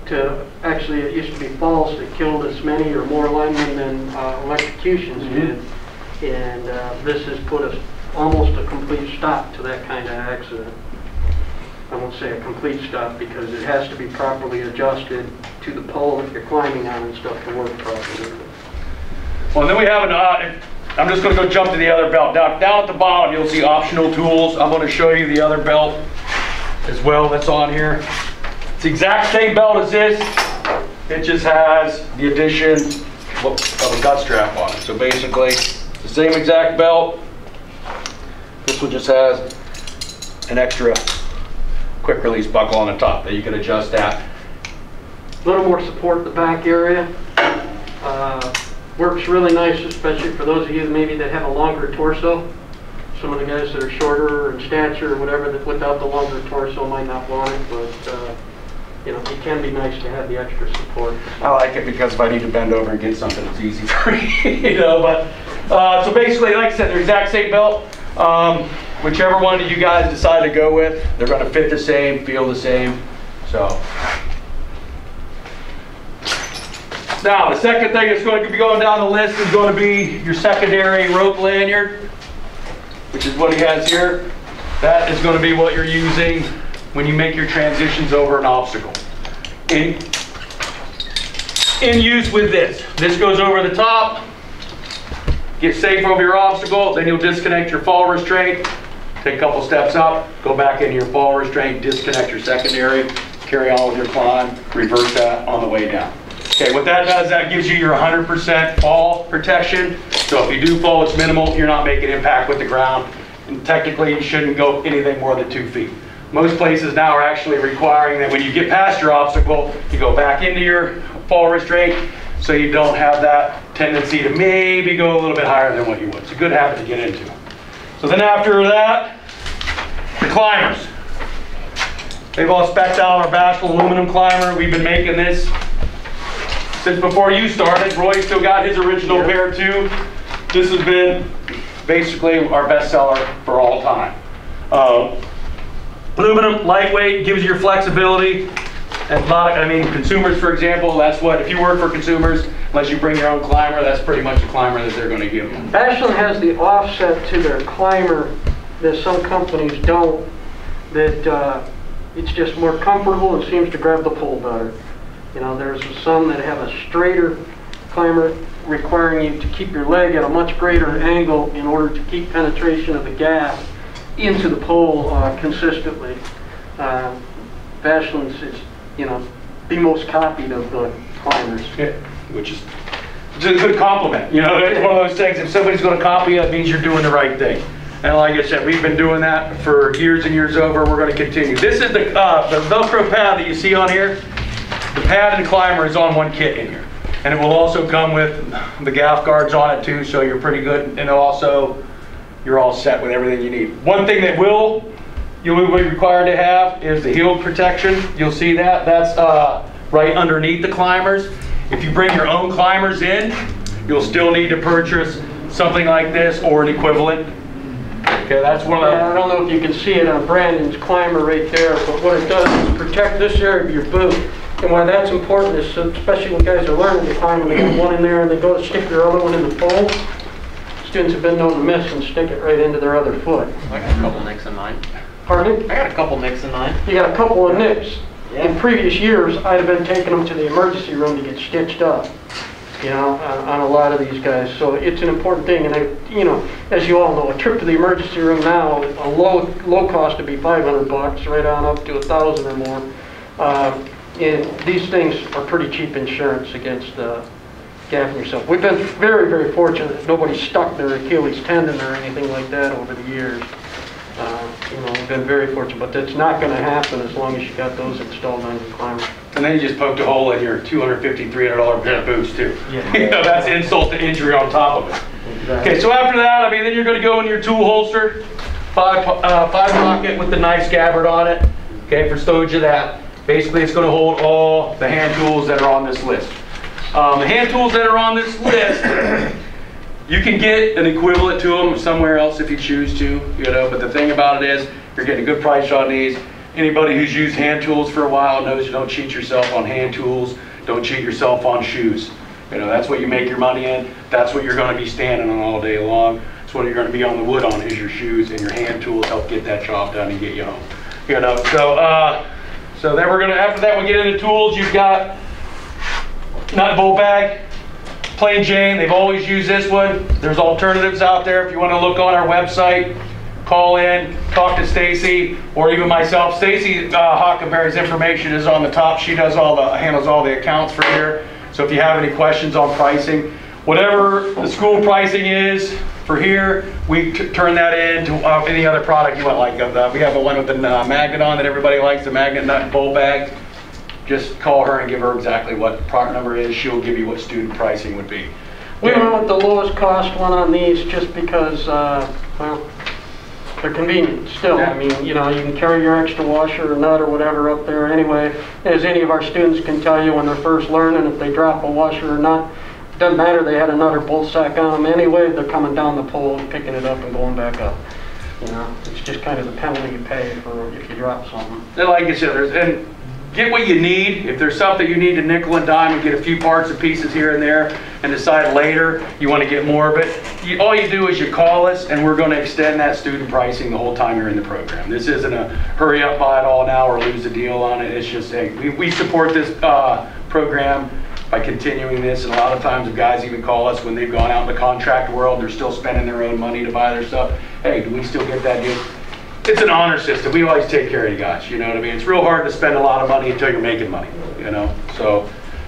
to, actually, it used to be falls that killed as many or more linemen than uh, electrocutions did. And uh, this has put us almost a complete stop to that kind of accident. I won't say a complete stop because it has to be properly adjusted to the pole that you're climbing on and stuff to work properly. Well, then we have an, uh, I'm just gonna go jump to the other belt. Down, down at the bottom, you'll see optional tools. I'm gonna show you the other belt as well that's on here. It's the exact same belt as this. It just has the addition of a gut strap on it. So basically, the same exact belt. This one just has an extra quick release buckle on the top that you can adjust at. A little more support in the back area. Uh, Works really nice, especially for those of you maybe that have a longer torso. Some of the guys that are shorter in stature or whatever, that without the longer torso might not want it, but, uh, you know, it can be nice to have the extra support. I like it because if I need to bend over and get something, it's easy for me, you know, but, uh, so basically, like I said, they're exact same belt. Um, whichever one you guys decide to go with, they're gonna fit the same, feel the same, so. Now, the second thing that's going to be going down the list is going to be your secondary rope lanyard, which is what he has here. That is going to be what you're using when you make your transitions over an obstacle. In, in use with this. This goes over the top, get safe over your obstacle, then you'll disconnect your fall restraint, take a couple steps up, go back into your fall restraint, disconnect your secondary, carry on with your climb, reverse that on the way down. Okay, what that does, that gives you your 100% fall protection. So if you do fall, it's minimal, you're not making impact with the ground. And technically, you shouldn't go anything more than two feet. Most places now are actually requiring that when you get past your obstacle, you go back into your fall restraint, so you don't have that tendency to maybe go a little bit higher than what you would. It's a good habit to get into. So then after that, the climbers. They've all specced out our Bashlin aluminum climber. We've been making this since before you started. Roy still got his original pair too. This has been basically our best seller for all time. Uh, aluminum, lightweight, gives you your flexibility. And I mean, consumers, for example, that's what, if you work for consumers, unless you bring your own climber, that's pretty much the climber that they're gonna give you. Bashlin has the offset to their climber that some companies don't, that uh, it's just more comfortable and seems to grab the pole better. You know, there's some that have a straighter climber requiring you to keep your leg at a much greater angle in order to keep penetration of the gaffs into the pole uh, consistently. Uh, you know, the most copied of the climbers. Yeah, Which is, it's a good compliment, you know, it's one of those things, if somebody's gonna copy you, it means you're doing the right thing. And like I said, we've been doing that for years and years over, we're gonna continue. This is the, uh, the Velcro pad that you see on here. The pad and climber is on one kit in here. And it will also come with the gaff guards on it too, so you're pretty good, and also, you're all set with everything you need. One thing that will, you will be required to have is the heel protection. You'll see that, that's uh, right underneath the climbers. If you bring your own climbers in, you'll still need to purchase something like this or an equivalent. Okay, that's one of Yeah, I don't know if you can see it on Brandon's climber right there, but what it does is protect this area of your boot. And why that's important is, especially when guys are learning to climb, and they get one in there and they go to stick their other one in the pole, students have been known to miss and stick it right into their other foot. I got a couple nicks in mine. Pardon me? I got a couple nicks in mine. You got a couple of nicks. In previous years, I'd have been taking them to the emergency room to get stitched up, you know, on, on a lot of these guys. So it's an important thing, and I, you know, as you all know, a trip to the emergency room now, a low, low cost would be 500 bucks, right on up to a thousand or more. Uh, And these things are pretty cheap insurance against uh, gaffing yourself. We've been very, very fortunate that nobody's stuck their Achilles tendon or anything like that over the years. Uh, You know, we've been very fortunate, but that's not gonna happen as long as you got those installed on your climber. and then you just poked a hole in your $250, $300 pair of boots too. Yeah. You know, that's insult to injury on top of it. Okay, so after that, I mean, then you're gonna go in your tool holster, five, uh, five pocket with the knife scabbard on it, okay, for stowage of that. Basically, it's gonna hold all the hand tools that are on this list. Um, the hand tools that are on this list, you can get an equivalent to them somewhere else if you choose to, you know, but the thing about it is, you're getting a good price on these. Anybody who's used hand tools for a while knows you don't cheat yourself on hand tools, don't cheat yourself on shoes. You know, that's what you make your money in, that's what you're gonna be standing on all day long. That's what you're gonna be on the wood on, is your shoes, and your hand tools help get that job done and get you home. You know, so, uh, so then we're gonna, after that, we get into tools, you've got nut bolt bag, plain Jane, they've always used this one. There's alternatives out there. If you want to look on our website, call in, talk to Stacy, or even myself. Stacy uh, Hockenberry's information is on the top. She does all the, handles all the accounts for here. So if you have any questions on pricing, whatever the school pricing is for here, we turn that into uh, any other product you want. Like we have a one with the uh, magnet on that everybody likes, the magnet nut and bolt bag just call her and give her exactly what product number is. She'll give you what student pricing would be. We went with the lowest cost one on these just because, uh, well, they're convenient still. I mean, you know, you can carry your extra washer or nut or whatever up there anyway. As any of our students can tell you when they're first learning, if they drop a washer or nut, doesn't matter, they had another bolt sack on them anyway, they're coming down the pole, picking it up and going back up. You know, it's just kind of the penalty you pay for if you drop something. And like I said, there's, and get what you need. If there's something you need to nickel and dime and get a few parts and pieces here and there and decide later you want to get more of it, you, all you do is you call us and we're going to extend that student pricing the whole time you're in the program. This isn't a hurry up, buy it all now or lose the deal on it. It's just, hey, we, we support this, uh, program by continuing this. And a lot of times the guys even call us when they've gone out in the contract world, they're still spending their own money to buy their stuff. Hey, do we still get that deal? It's an honor system. We always take care of you guys, you know what I mean? It's real hard to spend a lot of money until you're making money, you know? So,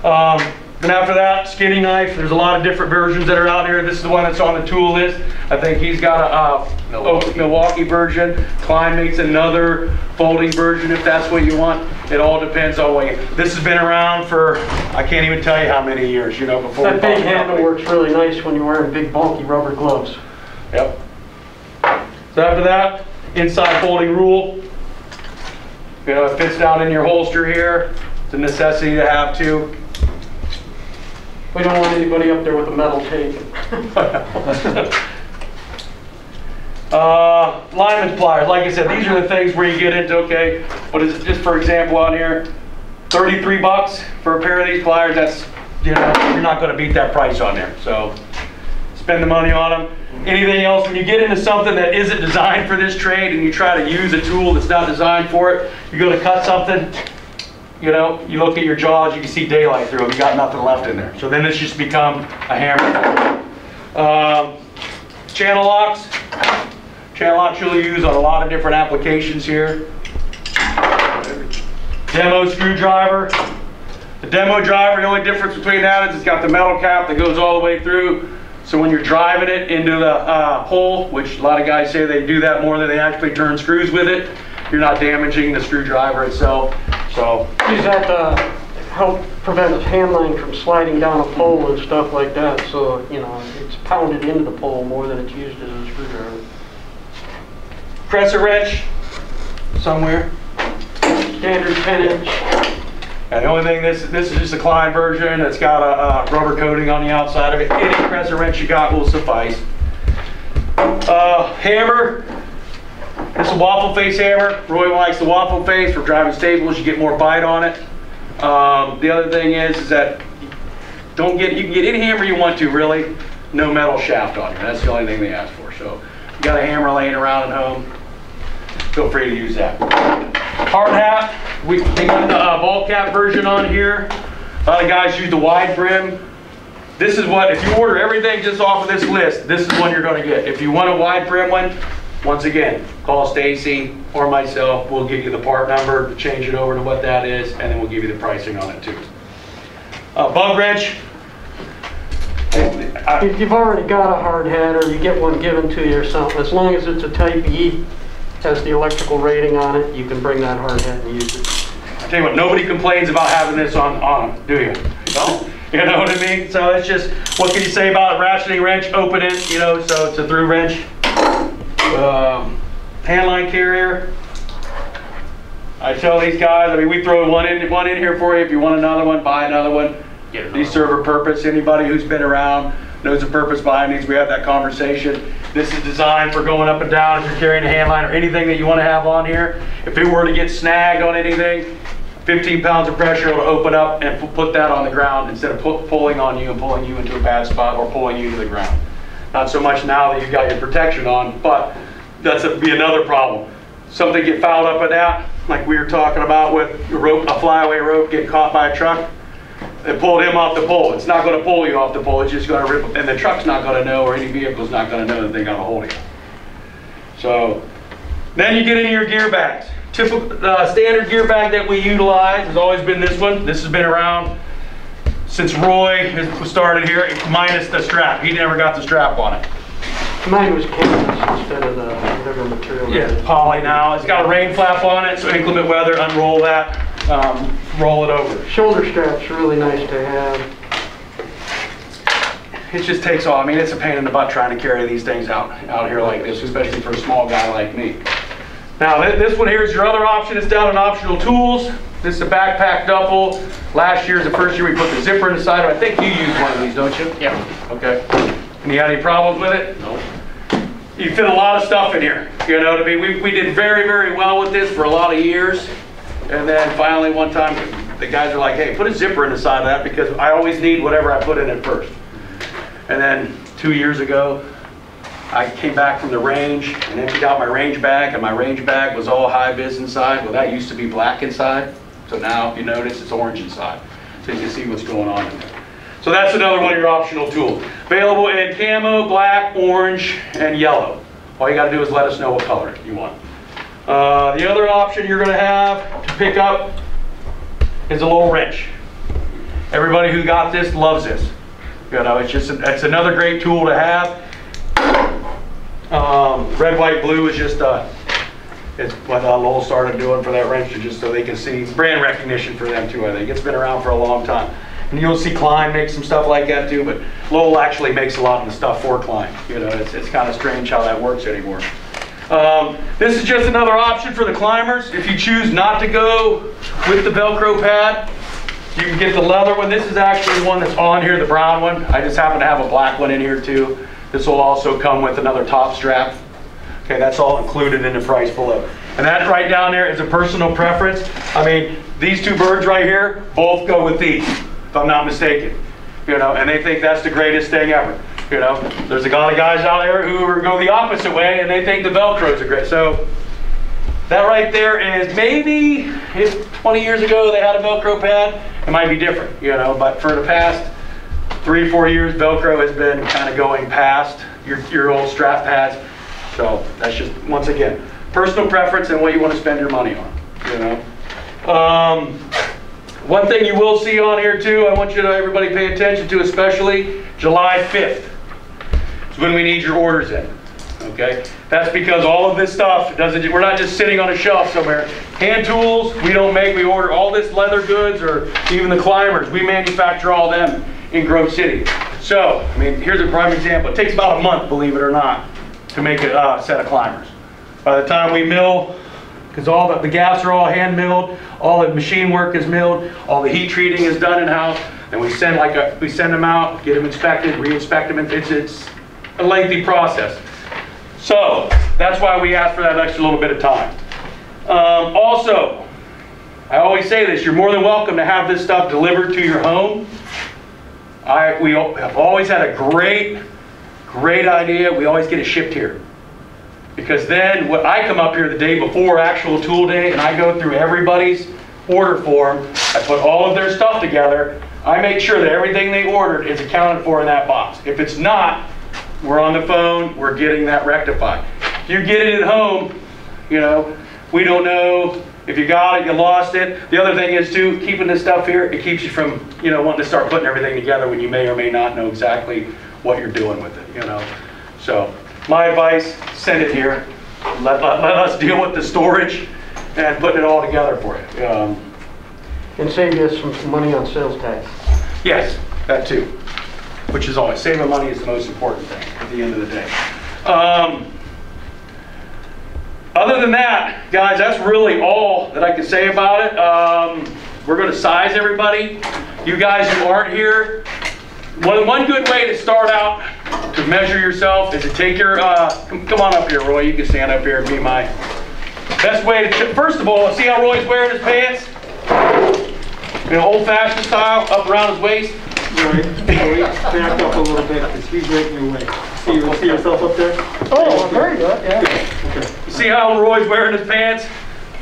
um, then after that, skinny knife, there's a lot of different versions that are out here. This is the one that's on the tool list. I think he's got a, uh, Milwaukee. Milwaukee version. Klein makes another folding version if that's what you want. It all depends on what you, this has been around for, I can't even tell you how many years, you know, before. we That big bought handle works really nice when you're wearing big bulky rubber gloves. Yep. So after that, inside folding rule. You know, it fits down in your holster here. It's a necessity to have too. We don't want anybody up there with a metal tape. Uh, lineman pliers, like I said, these are the things where you get into, okay, what is it, just for example on here, 33 bucks for a pair of these pliers, that's, you know, you're not gonna beat that price on there, so spend the money on them. Anything else, when you get into something that isn't designed for this trade and you try to use a tool that's not designed for it, you're gonna cut something, you know, you look at your jaws, you can see daylight through them, you got nothing left in there. So then it's just become a hammer. Um, channel locks, channel locks you'll use on a lot of different applications here. Demo screwdriver. The demo driver, the only difference between that is it's got the metal cap that goes all the way through. So when you're driving it into the uh, hole, which a lot of guys say they do that more than they actually turn screws with it, you're not damaging the screwdriver itself. So Use that to help prevent a hand line from sliding down a pole and stuff like that, so, you know, it's pounded into the pole more than it's used as a screwdriver. crescent wrench somewhere. Standard 10 inch. And the only thing, this, this is just a Klein version, it's got a, uh rubber coating on the outside of it. Any crescent wrench you got will suffice. Uh, hammer, this is a waffle face hammer. Roy likes the waffle face for driving stables, you get more bite on it. Um, the other thing is, is that don't get, you can get any hammer you want to, really, no metal shaft on it. That's the only thing they ask for. So, you got a hammer laying around at home, feel free to use that. Hard hat, we they got the uh, ball cap version on here. A lot of guys use the wide brim. This is what, if you order everything just off of this list, this is one you're gonna get. If you want a wide brim one, once again, call Stacy or myself. We'll give you the part number change it over to what that is, and then we'll give you the pricing on it too. Uh, bug wrench. If you've already got a hard hat or you get one given to you or something, as long as it's a type E, has the electrical rating on it, you can bring that hard hat and use it. I tell you what, nobody complains about having this on, on them, do you? No? You know what I mean? So it's just, what can you say about it? Ratcheting wrench, open it, you know, so it's a through wrench. Um, Handline carrier. I tell these guys, I mean, we throw one in, one in here for you. If you want another one, buy another one. These serve a purpose. Anybody who's been around knows the purpose behind these. We have that conversation. This is designed for going up and down if you're carrying a handline or anything that you want to have on here. If it were to get snagged on anything, 15 pounds of pressure will open up and put that on the ground instead of pu- pulling on you and pulling you into a bad spot or pulling you to the ground. Not so much now that you've got your protection on, but that's a, be another problem. Something get fouled up and out, like we were talking about with a rope, a flyaway rope getting caught by a truck. It pulled him off the pole. It's not gonna pull you off the pole, it's just gonna rip, and the truck's not gonna know, or any vehicle's not gonna know that they got a hold of you. So, then you get into your gear bags. Typical, uh, standard gear bag that we utilize has always been this one. This has been around since Roy has started here, minus the strap. He never got the strap on it. Mine was canvas instead of the whatever material. it Yeah, poly now. It's got a rain flap on it, so inclement weather, unroll that, um, roll it over. Shoulder strap's really nice to have. It just takes all, I mean, it's a pain in the butt trying to carry these things out, out here like this, especially for a small guy like me. Now, thi- this one here is your other option, it's down in optional tools. This is a backpack duffel. Last year's the first year we put the zipper inside. I think you used one of these, don't you? Yeah. Okay. And you had any problems with it? No. You fit a lot of stuff in here, you know what I mean? We, we did very, very well with this for a lot of years. And then finally, one time, the guys are like, hey, put a zipper in the side of that because I always need whatever I put in it first. And then two years ago, I came back from the range and emptied out my range bag, and my range bag was all high vis inside. Well, that used to be black inside, so now if you notice, it's orange inside. So you can see what's going on in there. So that's another one of your optional tools. Available in camo, black, orange, and yellow. All you gotta do is let us know what color you want. Uh, the other option you're gonna have to pick up is a little wrench. Everybody who got this loves this. You know, it's just, it's another great tool to have. Um, red, white, blue is just, uh, it's what uh, Lowell started doing for that wrench, just so they can see brand recognition for them too, I think. It's been around for a long time. And you'll see Klein make some stuff like that too, but Lowell actually makes a lot of the stuff for Klein. You know, it's, it's kind of strange how that works anymore. Um, This is just another option for the climbers. If you choose not to go with the Velcro pad, you can get the leather one. This is actually the one that's on here, the brown one. I just happen to have a black one in here too. This will also come with another top strap. Okay, that's all included in the price below. And that right down there is a personal preference. I mean, these two birds right here both go with these, if I'm not mistaken. You know, and they think that's the greatest thing ever. You know, there's a lot of guys out there who are- go the opposite way and they think the Velcro's are great. So that right there is maybe if 20 years ago they had a Velcro pad, it might be different, you know, but for the past three, four years, Velcro has been kind of going past your, your old strap pads. So that's just, once again, personal preference and what you want to spend your money on, you know? Um, one thing you will see on here too, I want you to, everybody pay attention to especially, July 5th is when we need your orders in, okay? That's because all of this stuff doesn't, we're not just sitting on a shelf somewhere. Hand tools, we don't make, we order all this leather goods or even the climbers, we manufacture all them in Grove City. So, I mean, here's a prime example. It takes about a month, believe it or not, to make a uh, set of climbers. By the time we mill, because all the, the gaffs are all hand milled, all the machine work is milled, all the heat treating is done in-house, and we send like a, we send them out, get them inspected, re-inspect them, and it's, it's a lengthy process. So, that's why we ask for that extra little bit of time. Um, also, I always say this, you're more than welcome to have this stuff delivered to your home. I, we have always had a great, great idea, we always get it shipped here. Because then, when I come up here the day before actual tool day and I go through everybody's order form, I put all of their stuff together, I make sure that everything they ordered is accounted for in that box. If it's not, we're on the phone, we're getting that rectified. If you get it at home, you know, we don't know if you got it, you lost it. The other thing is too, keeping this stuff here, it keeps you from, you know, wanting to start putting everything together when you may or may not know exactly what you're doing with it, you know? So, my advice, send it here. Let, let, let us deal with the storage and putting it all together for you. Um, And save you some money on sales tax. Yes, that too. Which is always, saving money is the most important thing at the end of the day. Um, other than that, guys, that's really all that I can say about it. Um, we're going to size everybody. You guys who aren't here, one, one good way to start out to measure yourself is to take your, uh, come, come on up here, Roy. You can stand up here and be my best way to, first of all, see how Roy's wearing his pants? In an old-fashioned style, up around his waist. Right, Roy, back up a little bit, because he's right in your way. See, you see yourself up there? Oh, very good, yeah. Okay. See how Roy's wearing his pants?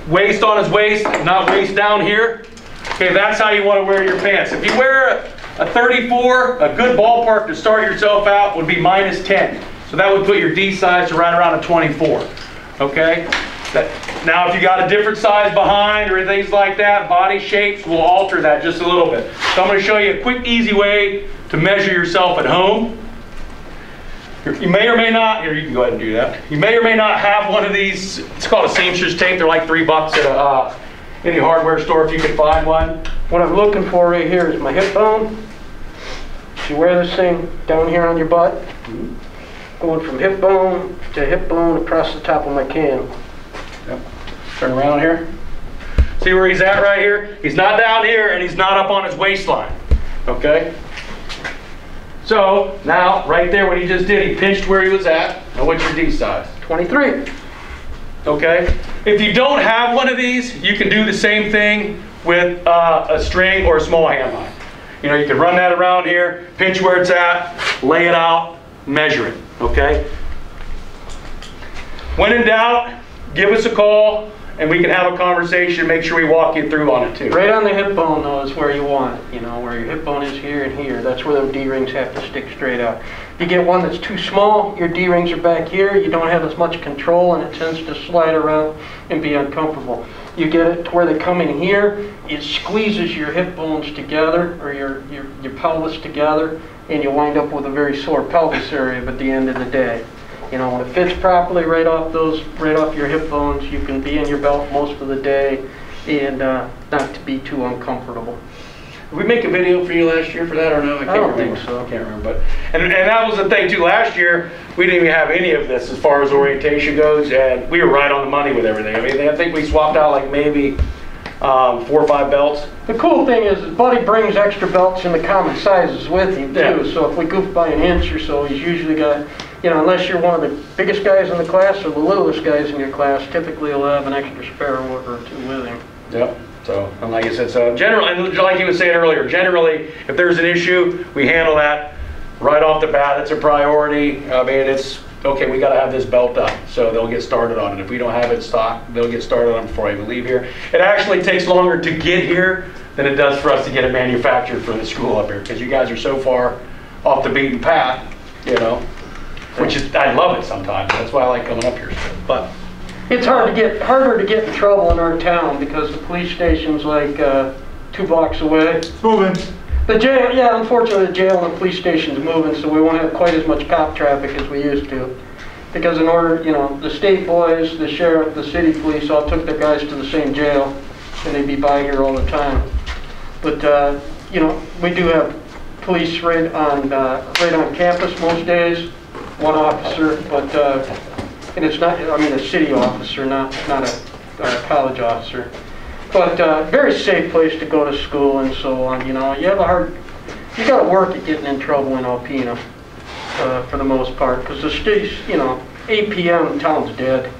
Waist on his waist, not waist down here. Okay, that's how you want to wear your pants. If you wear a, a 34, a good ballpark to start yourself out would be minus 10. So that would put your D size to right around a 24. Okay? Now, if you got a different size behind or things like that, body shapes will alter that just a little bit. So I'm going to show you a quick, easy way to measure yourself at home. You may or may not, here you can go ahead and do that. You may or may not have one of these, it's called a seamstress tape. They're like three bucks at a, uh, any hardware store if you can find one. What I'm looking for right here is my hip bone. You wear this thing down here on your butt, going from hip bone to hip bone across the top of my can. Turn around here. See where he's at right here? He's not down here and he's not up on his waistline. Okay? So now, right there, what he just did, he pinched where he was at. Now what's your D size? 23. Okay? If you don't have one of these, you can do the same thing with uh, a string or a small hand line. You know, you can run that around here, pinch where it's at, lay it out, measure it. Okay? When in doubt, give us a call and we can have a conversation, make sure we walk you through on it too. Right on the hip bone though is where you want it, you know, where your hip bone is here and here. That's where them D-rings have to stick straight out. If you get one that's too small, your D-rings are back here, you don't have as much control and it tends to slide around and be uncomfortable. You get it to where they come in here, it squeezes your hip bones together or your, your, your pelvis together and you wind up with a very sore pelvis area at the end of the day. You know, when it fits properly right off those, right off your hip bones, you can be in your belt most of the day and uh, not to be too uncomfortable. Did we make a video for you last year for that or no? I can't don't remember. think so. I can't remember, but, and, and that was the thing too, last year, we didn't even have any of this as far as orientation goes, and we were right on the money with everything. I mean, I think we swapped out like maybe, um, four or five belts. The cool thing is, is Buddy brings extra belts in the common sizes with him Yeah. too. So if we goof by an inch or so, he's usually got, you know, unless you're one of the biggest guys in the class or the littlest guys in your class, typically he'll have an extra spare or two with him. Yep. So, and like I said, so generally, and like you was saying earlier, generally, if there's an issue, we handle that right off the bat. It's a priority. I mean, it's, okay, we gotta have this belt up. So they'll get started on it. If we don't have it stocked, they'll get started on it before I even leave here. It actually takes longer to get here than it does for us to get it manufactured for the school up here, because you guys are so far off the beaten path, you know? Which is, I love it sometimes. That's why I like coming up here. But, It's hard to get, harder to get in trouble in our town because the police station's like, uh, two blocks away. It's moving. The jail, yeah, unfortunately, the jail and the police station's moving, so we won't have quite as much cop traffic as we used to. Because in order, you know, the state boys, the sheriff, the city police all took their guys to the same jail, and they'd be by here all the time. But, uh, you know, we do have police right on, uh, right on campus most days, one officer, but, uh, and it's not, I mean, a city officer, not, not a, a college officer. But, uh, very safe place to go to school and so on, you know, you have a hard, you gotta work at getting in trouble in Alpena, uh, for the most part, because the state's, you know, 8 PM, town's dead.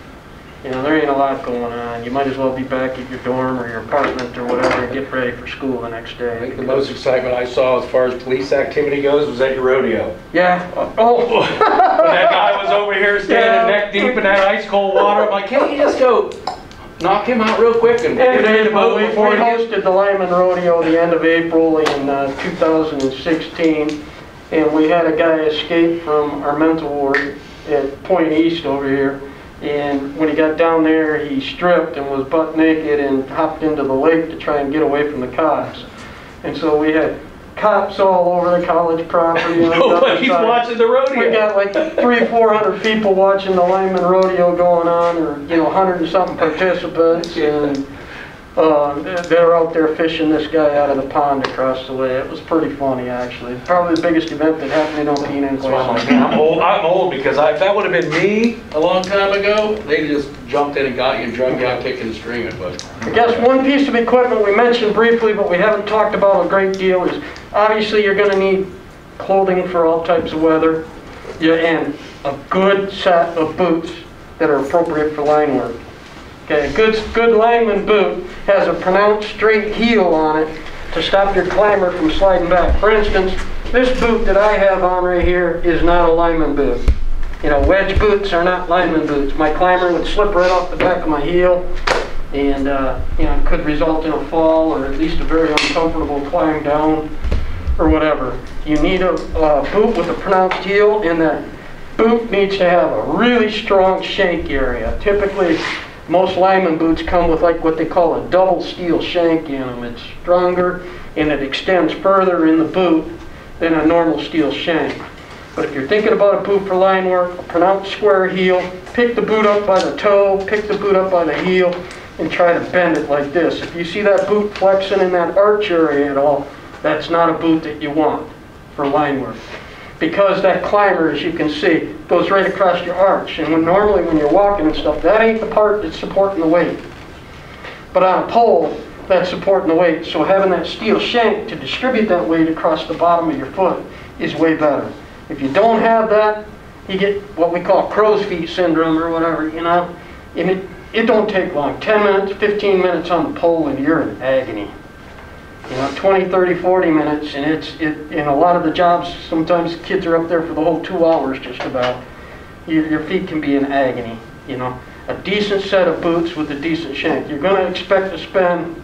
You know, there ain't a lot going on, you might as well be back at your dorm or your apartment or whatever, and get ready for school the next day. I think the most excitement I saw as far as police activity goes was at your rodeo. Yeah, oh, When that guy was over here Yeah. standing neck deep in that ice cold water, I'm like, can't you just go knock him out real quick and get him in the boat We we before gets... hosted the Lineman Rodeo the end of April in uh, 2016, and we had a guy escape from our mental ward at Point East over here. And when he got down there, he stripped and was butt naked and hopped into the lake to try and get away from the cops. And so we had cops all over the college property. on the oh, other Nobody's side. watching the rodeo. We got like three, four hundred people watching the Lineman Rodeo going on, or, you know, hundred and something participants, and, uh, they're out there fishing this guy out of the pond across the way. It was pretty funny, actually. Probably the biggest event that happened in Alpena in quite I'm some time. I'm old, I'm old because I, if that would have been me a long time ago, they just jumped in and got you and drug you out kicking and screaming, but. I guess one piece of equipment we mentioned briefly, but we haven't talked about a great deal, is obviously you're gonna need clothing for all types of weather, yeah, and a good set of boots that are appropriate for line work. Okay, a good, good lineman boot has a pronounced straight heel on it to stop your climber from sliding back. For instance, this boot that I have on right here is not a lineman boot. You know, wedge boots are not lineman boots. My climber would slip right off the back of my heel and, uh, you know, could result in a fall or at least a very uncomfortable climb down or whatever. You need a, boot with a pronounced heel and that boot needs to have a really strong shank area. Typically, most lineman boots come with like what they call a double steel shank in them. It's stronger and it extends further in the boot than a normal steel shank. But if you're thinking about a boot for line work, a pronounced square heel, pick the boot up by the toe, pick the boot up by the heel, and try to bend it like this. If you see that boot flexing in that arch area at all, that's not a boot that you want for line work. Because that climber, as you can see, goes right across your arch. And when normally when you're walking and stuff, that ain't the part that's supporting the weight. But on a pole, that's supporting the weight. So having that steel shank to distribute that weight across the bottom of your foot is way better. If you don't have that, you get what we call crow's feet syndrome or whatever, you know? And it, it don't take long, 10 minutes, 15 minutes on the pole and you're in agony. You know, 20, 30, 40 minutes and it's, it, in a lot of the jobs, sometimes kids are up there for the whole two hours just about. Your, your feet can be in agony, you know? A decent set of boots with a decent shank. You're gonna expect to spend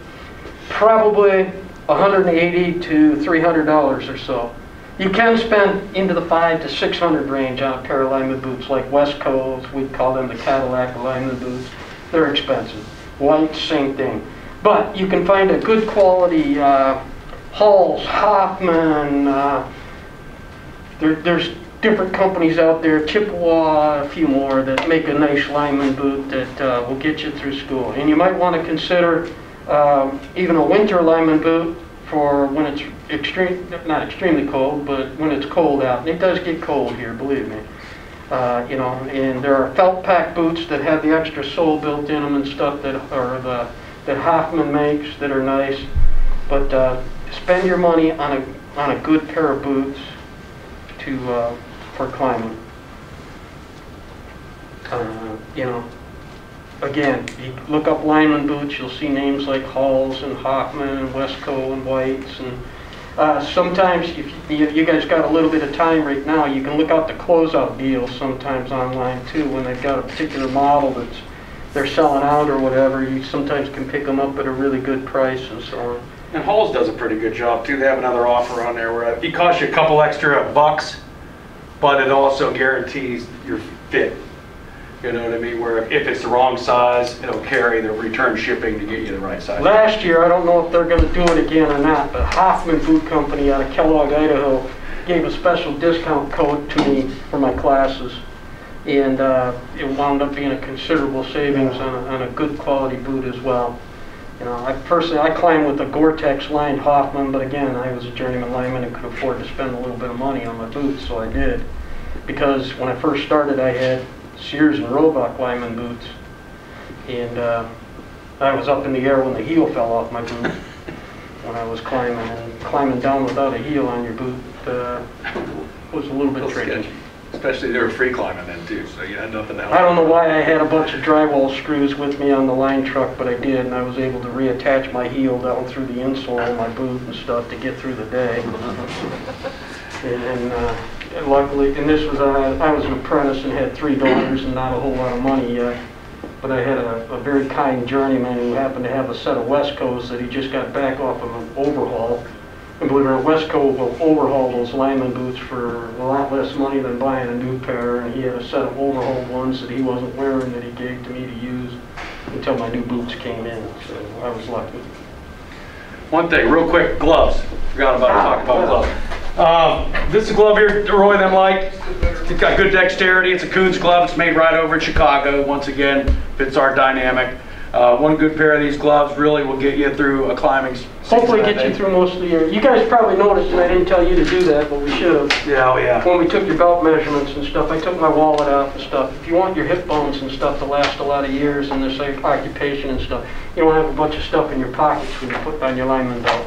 probably 180 to 300 dollars or so. You can spend into the five to 600 range on a pair of lineman boots like West Coast, we call them the Cadillac lineman boots. They're expensive. White, same thing. But you can find a good quality, uh, Halls, Hoffman, uh, there, there's different companies out there, Chippewa, a few more, that make a nice lineman boot that uh, will get you through school. And you might want to consider um, even a winter lineman boot for when it's extreme, not extremely cold, but when it's cold out. And it does get cold here, believe me. Uh, you know, and there are felt pack boots that have the extra sole built in them and stuff that are the, that Hoffman makes that are nice. But, uh, spend your money on a, on a good pair of boots to, uh, for climbing. Uh, you know, again, you look up lineman boots, you'll see names like Halls and Hoffman and Westco and Whites and uh, sometimes if you, guys got a little bit of time right now, you can look out the closeout deals sometimes online too when they've got a particular model that's they're selling out or whatever. You sometimes can pick them up at a really good price and so on. And Halls does a pretty good job too. They have another offer on there where it costs you a couple extra bucks, but it also guarantees your fit. You know what I mean? Where if it's the wrong size, it'll carry the return shipping to get you the right size. Last year, I don't know if they're gonna do it again or not, but Hoffman Boot Company out of Kellogg, Idaho, gave a special discount code to me for my classes. And, uh, it wound up being a considerable savings on a, on a good quality boot as well. You know, I personally, I climbed with a Gore-Tex lined Hoffman, but again, I was a journeyman lineman and could afford to spend a little bit of money on my boots, so I did. Because when I first started, I had Sears and Roebuck lineman boots. And, uh, I was up in the air when the heel fell off my boot when I was climbing, and climbing down without a heel on your boot uh, was a little bit tricky. Especially they were free climbing then too, so you had nothing else. I don't know why I had a bunch of drywall screws with me on the line truck, but I did, and I was able to reattach my heel down through the insole of my boot and stuff to get through the day. And and, uh, luckily, and this was, uh, I was an apprentice and had three daughters and not a whole lot of money yet. But I had a, a very kind journeyman who happened to have a set of Westco's that he just got back off of an overhaul. And believe not, Westco will overhaul those lineman boots for a lot less money than buying a new pair. And he had a set of overhauled ones that he wasn't wearing that he gave to me to use until my new boots came in. So I was lucky. One thing, real quick, gloves. Forgot about to talk about gloves. Um, this is a glove here, Roy them like. It's got good dexterity. It's a Kunz glove. It's made right over in Chicago. Once again, fits our dynamic. Uh, one good pair of these gloves really will get you through a climbing. Hopefully get you through most of the year. You guys probably noticed, and I didn't tell you to do that, but we should have. Yeah, oh yeah. When we took your belt measurements and stuff, I took my wallet out and stuff. If you want your hip bones and stuff to last a lot of years in this like, occupation and stuff, you don't have a bunch of stuff in your pockets when you put on your lineman belt.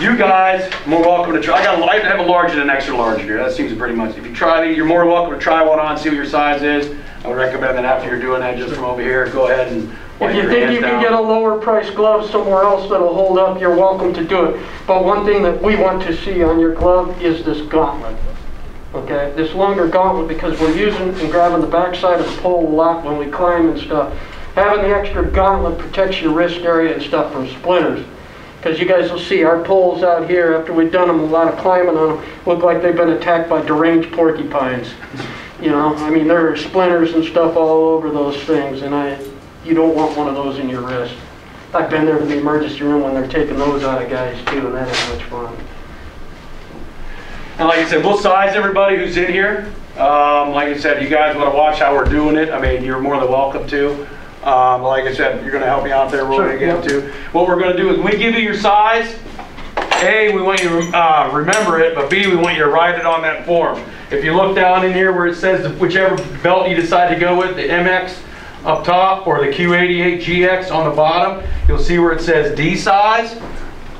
You guys, more welcome to try. I got, a- I have a large and an extra large here. That seems pretty much. If you try these, you're more welcome to try one on, see what your size is. I would recommend that after you're doing that, just from over here, go ahead and. If you think you can get a lower price glove somewhere else that'll hold up, you're welcome to do it. But one thing that we want to see on your glove is this gauntlet. Okay, this longer gauntlet because we're using and grabbing the backside of the pole a lot when we climb and stuff. Having the extra gauntlet protects your wrist area and stuff from splinters. Because you guys will see our poles out here, after we've done them, a lot of climbing on them, look like they've been attacked by deranged porcupines. You know, I mean, there are splinters and stuff all over those things, and I, you don't want one of those in your wrist. I've been there to the emergency room when they're taking those out of guys too, and that ain't much fun. And like I said, we'll size everybody who's in here. Um, like I said, you guys want to watch how we're doing it, I mean, you're more than welcome to. Um, like I said, you're gonna help me out there, Roy, Sure, again yeah. too. What we're gonna do is, we give you your size, A, we want you to, uh, remember it, but B, we want you to write it on that form. If you look down in here where it says whichever belt you decide to go with, the MX up top or the Q88GX on the bottom, you'll see where it says D size,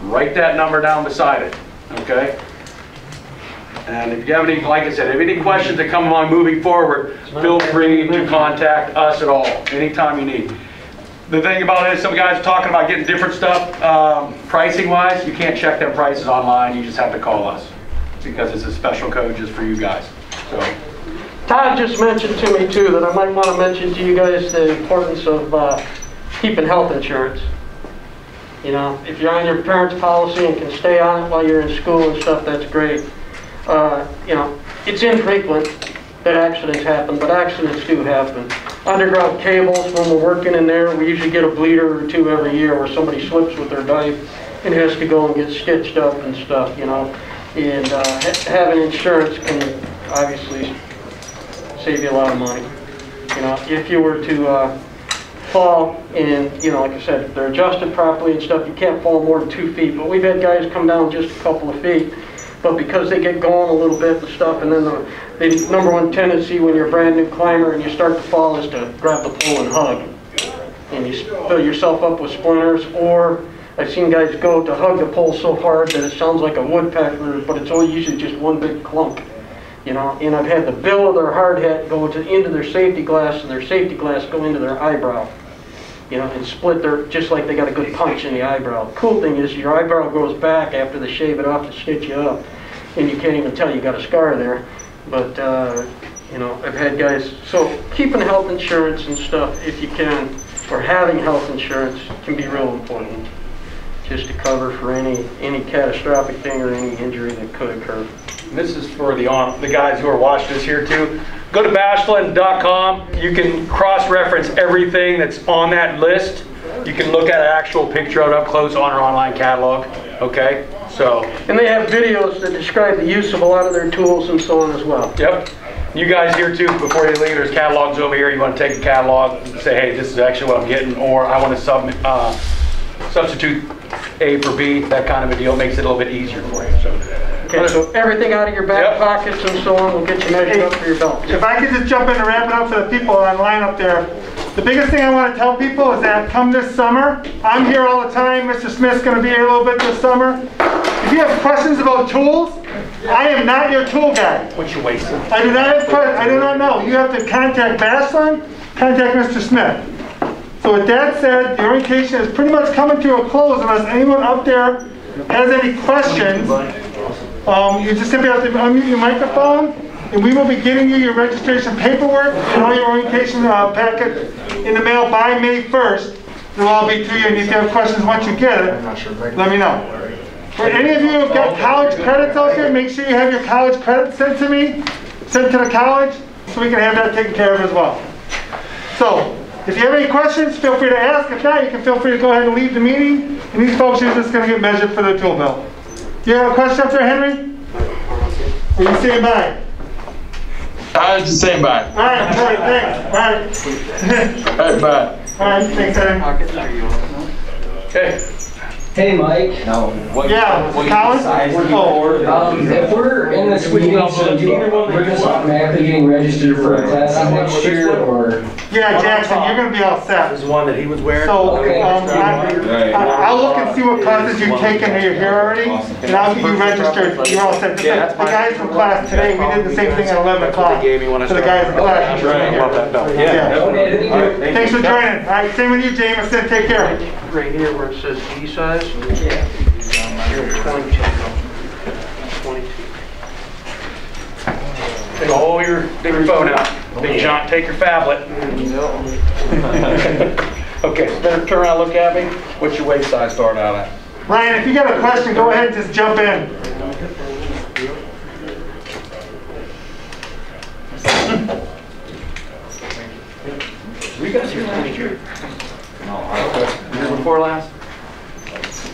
write that number down beside it, okay? And if you have any, like I said, if any questions that come along moving forward, feel free to contact us at all, anytime you need. The thing about it is, some guys are talking about getting different stuff, um, pricing wise, you can't check them prices online, you just have to call us. Because it's a special code just for you guys, so. Todd just mentioned to me too, that I might want to mention to you guys the importance of uh, keeping health insurance. You know, if you're on your parents' policy and can stay on it while you're in school and stuff, that's great. Uh, You know, it's infrequent that accidents happen, but accidents do happen. Underground cables, when we're working in there, we usually get a bleeder or two every year where somebody slips with their knife and has to go and get stitched up and stuff, you know? And uh, ha- having insurance can obviously save you a lot of money. You know, if you were to uh, fall and, you know, like I said, if they're adjusted properly and stuff, you can't fall more than two feet. But we've had guys come down just a couple of feet. But because they get going a little bit and stuff, and then the, the number one tendency when you're a brand new climber and you start to fall is to grab the pole and hug. And you fill yourself up with splinters, or I've seen guys go to hug the pole so hard that it sounds like a woodpecker, but it's only usually just one big clunk. You know, and I've had the bill of their hard hat go to, into their safety glass, and their safety glass go into their eyebrow. You know, and split their, just like they got a good punch in the eyebrow. Cool thing is, your eyebrow grows back after they shave it off to stitch you up, and you can't even tell you got a scar there. But, uh, you know, I've had guys, so keeping health insurance and stuff, if you can, or having health insurance can be real important. Just to cover for any, any catastrophic thing or any injury that could occur. This is for the, on- the guys who are watching us here too. Go to bashlin.com. You can cross-reference everything that's on that list. You can look at an actual picture of it up close on our online catalog, okay? So, And they have videos that describe the use of a lot of their tools and so on as well. yep. You guys here too, before you leave, there's catalogs over here. You want to take a catalog, and say, hey, this is actually what I'm getting, or I want to sub, uh, substitute A for B, that kind of a deal. Makes it a little bit easier for you, so. Okay, so everything out of your back Yep. pockets and so on will get you measured up for your belt. If I could just jump in and wrap it up for the people online up there. The biggest thing I want to tell people is that come this summer, I'm here all the time, Mr. Smith's going to be here a little bit this summer. If you have questions about tools, I am not your tool guy. What you waist? I do not have, que- I do not know. You have to contact Bashlin, contact Mr. Smith. So with that said, the orientation is pretty much coming to a close unless anyone up there has any questions. Um, you just simply have to unmute your microphone, and we will be getting you your registration paperwork and all your orientation uh, packet in the mail by May 1st. It'll all be to you, and if you have questions once you get it, let me know. For any of you who've got college credits out there, make sure you have your college credits sent to me, sent to the college, so we can have that taken care of as well. So, if you have any questions, feel free to ask. If not, you can feel free to go ahead and leave the meeting, and these folks are just gonna get measured for their tool belt. You have a question up there, Henry? Or you saying bye? I was just saying bye. All right, all right, thanks. All right. All right, bye. All right, thanks, Henry. Okay. Hey, Mike. No. What, Yeah, Colin? Oh, Um, if we're in this meeting, so do you, we're just automatically getting registered for classes next year, or? yeah, Jackson, you're gonna be all set. Is the one that he was wearing? So, Okay. um, I- I- I'll look and see what classes you've taken that you're here already, and I'll get you registered, you're all set. Just like The guys from class today, we did the same thing at 11 o'clock. They gave me when I For the guys in class. you should be Love that belt. here. Yeah. Okay, thank you. Thanks for joining. All right, same with you, Jameson, take care. Right here where it says D size. You're 22. 22. Take all your, take your phone out. Oh, Big John, take your phablet. Okay, so better turn around, and look at me. What's your waist size start out at? Ryan, if you got a question, go ahead and just jump in. We got your manager. Year before last?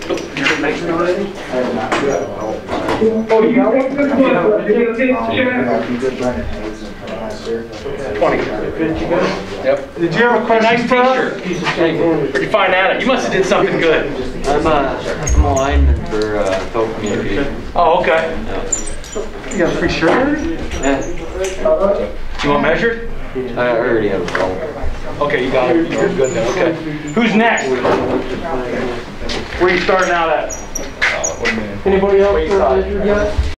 You didn't make it already? Twenty. Yep. Did you have a Nice question for us? t-shirt. Where'd you find that? You must have did something good. I'm a, I'm a lineman for uh, Folk Communication. Oh, okay. You got a free shirt already? Yeah, Do you want measured? I already have a phone. Okay, you got it. You're good then, okay. Who's next? Where you starting out at? Anybody else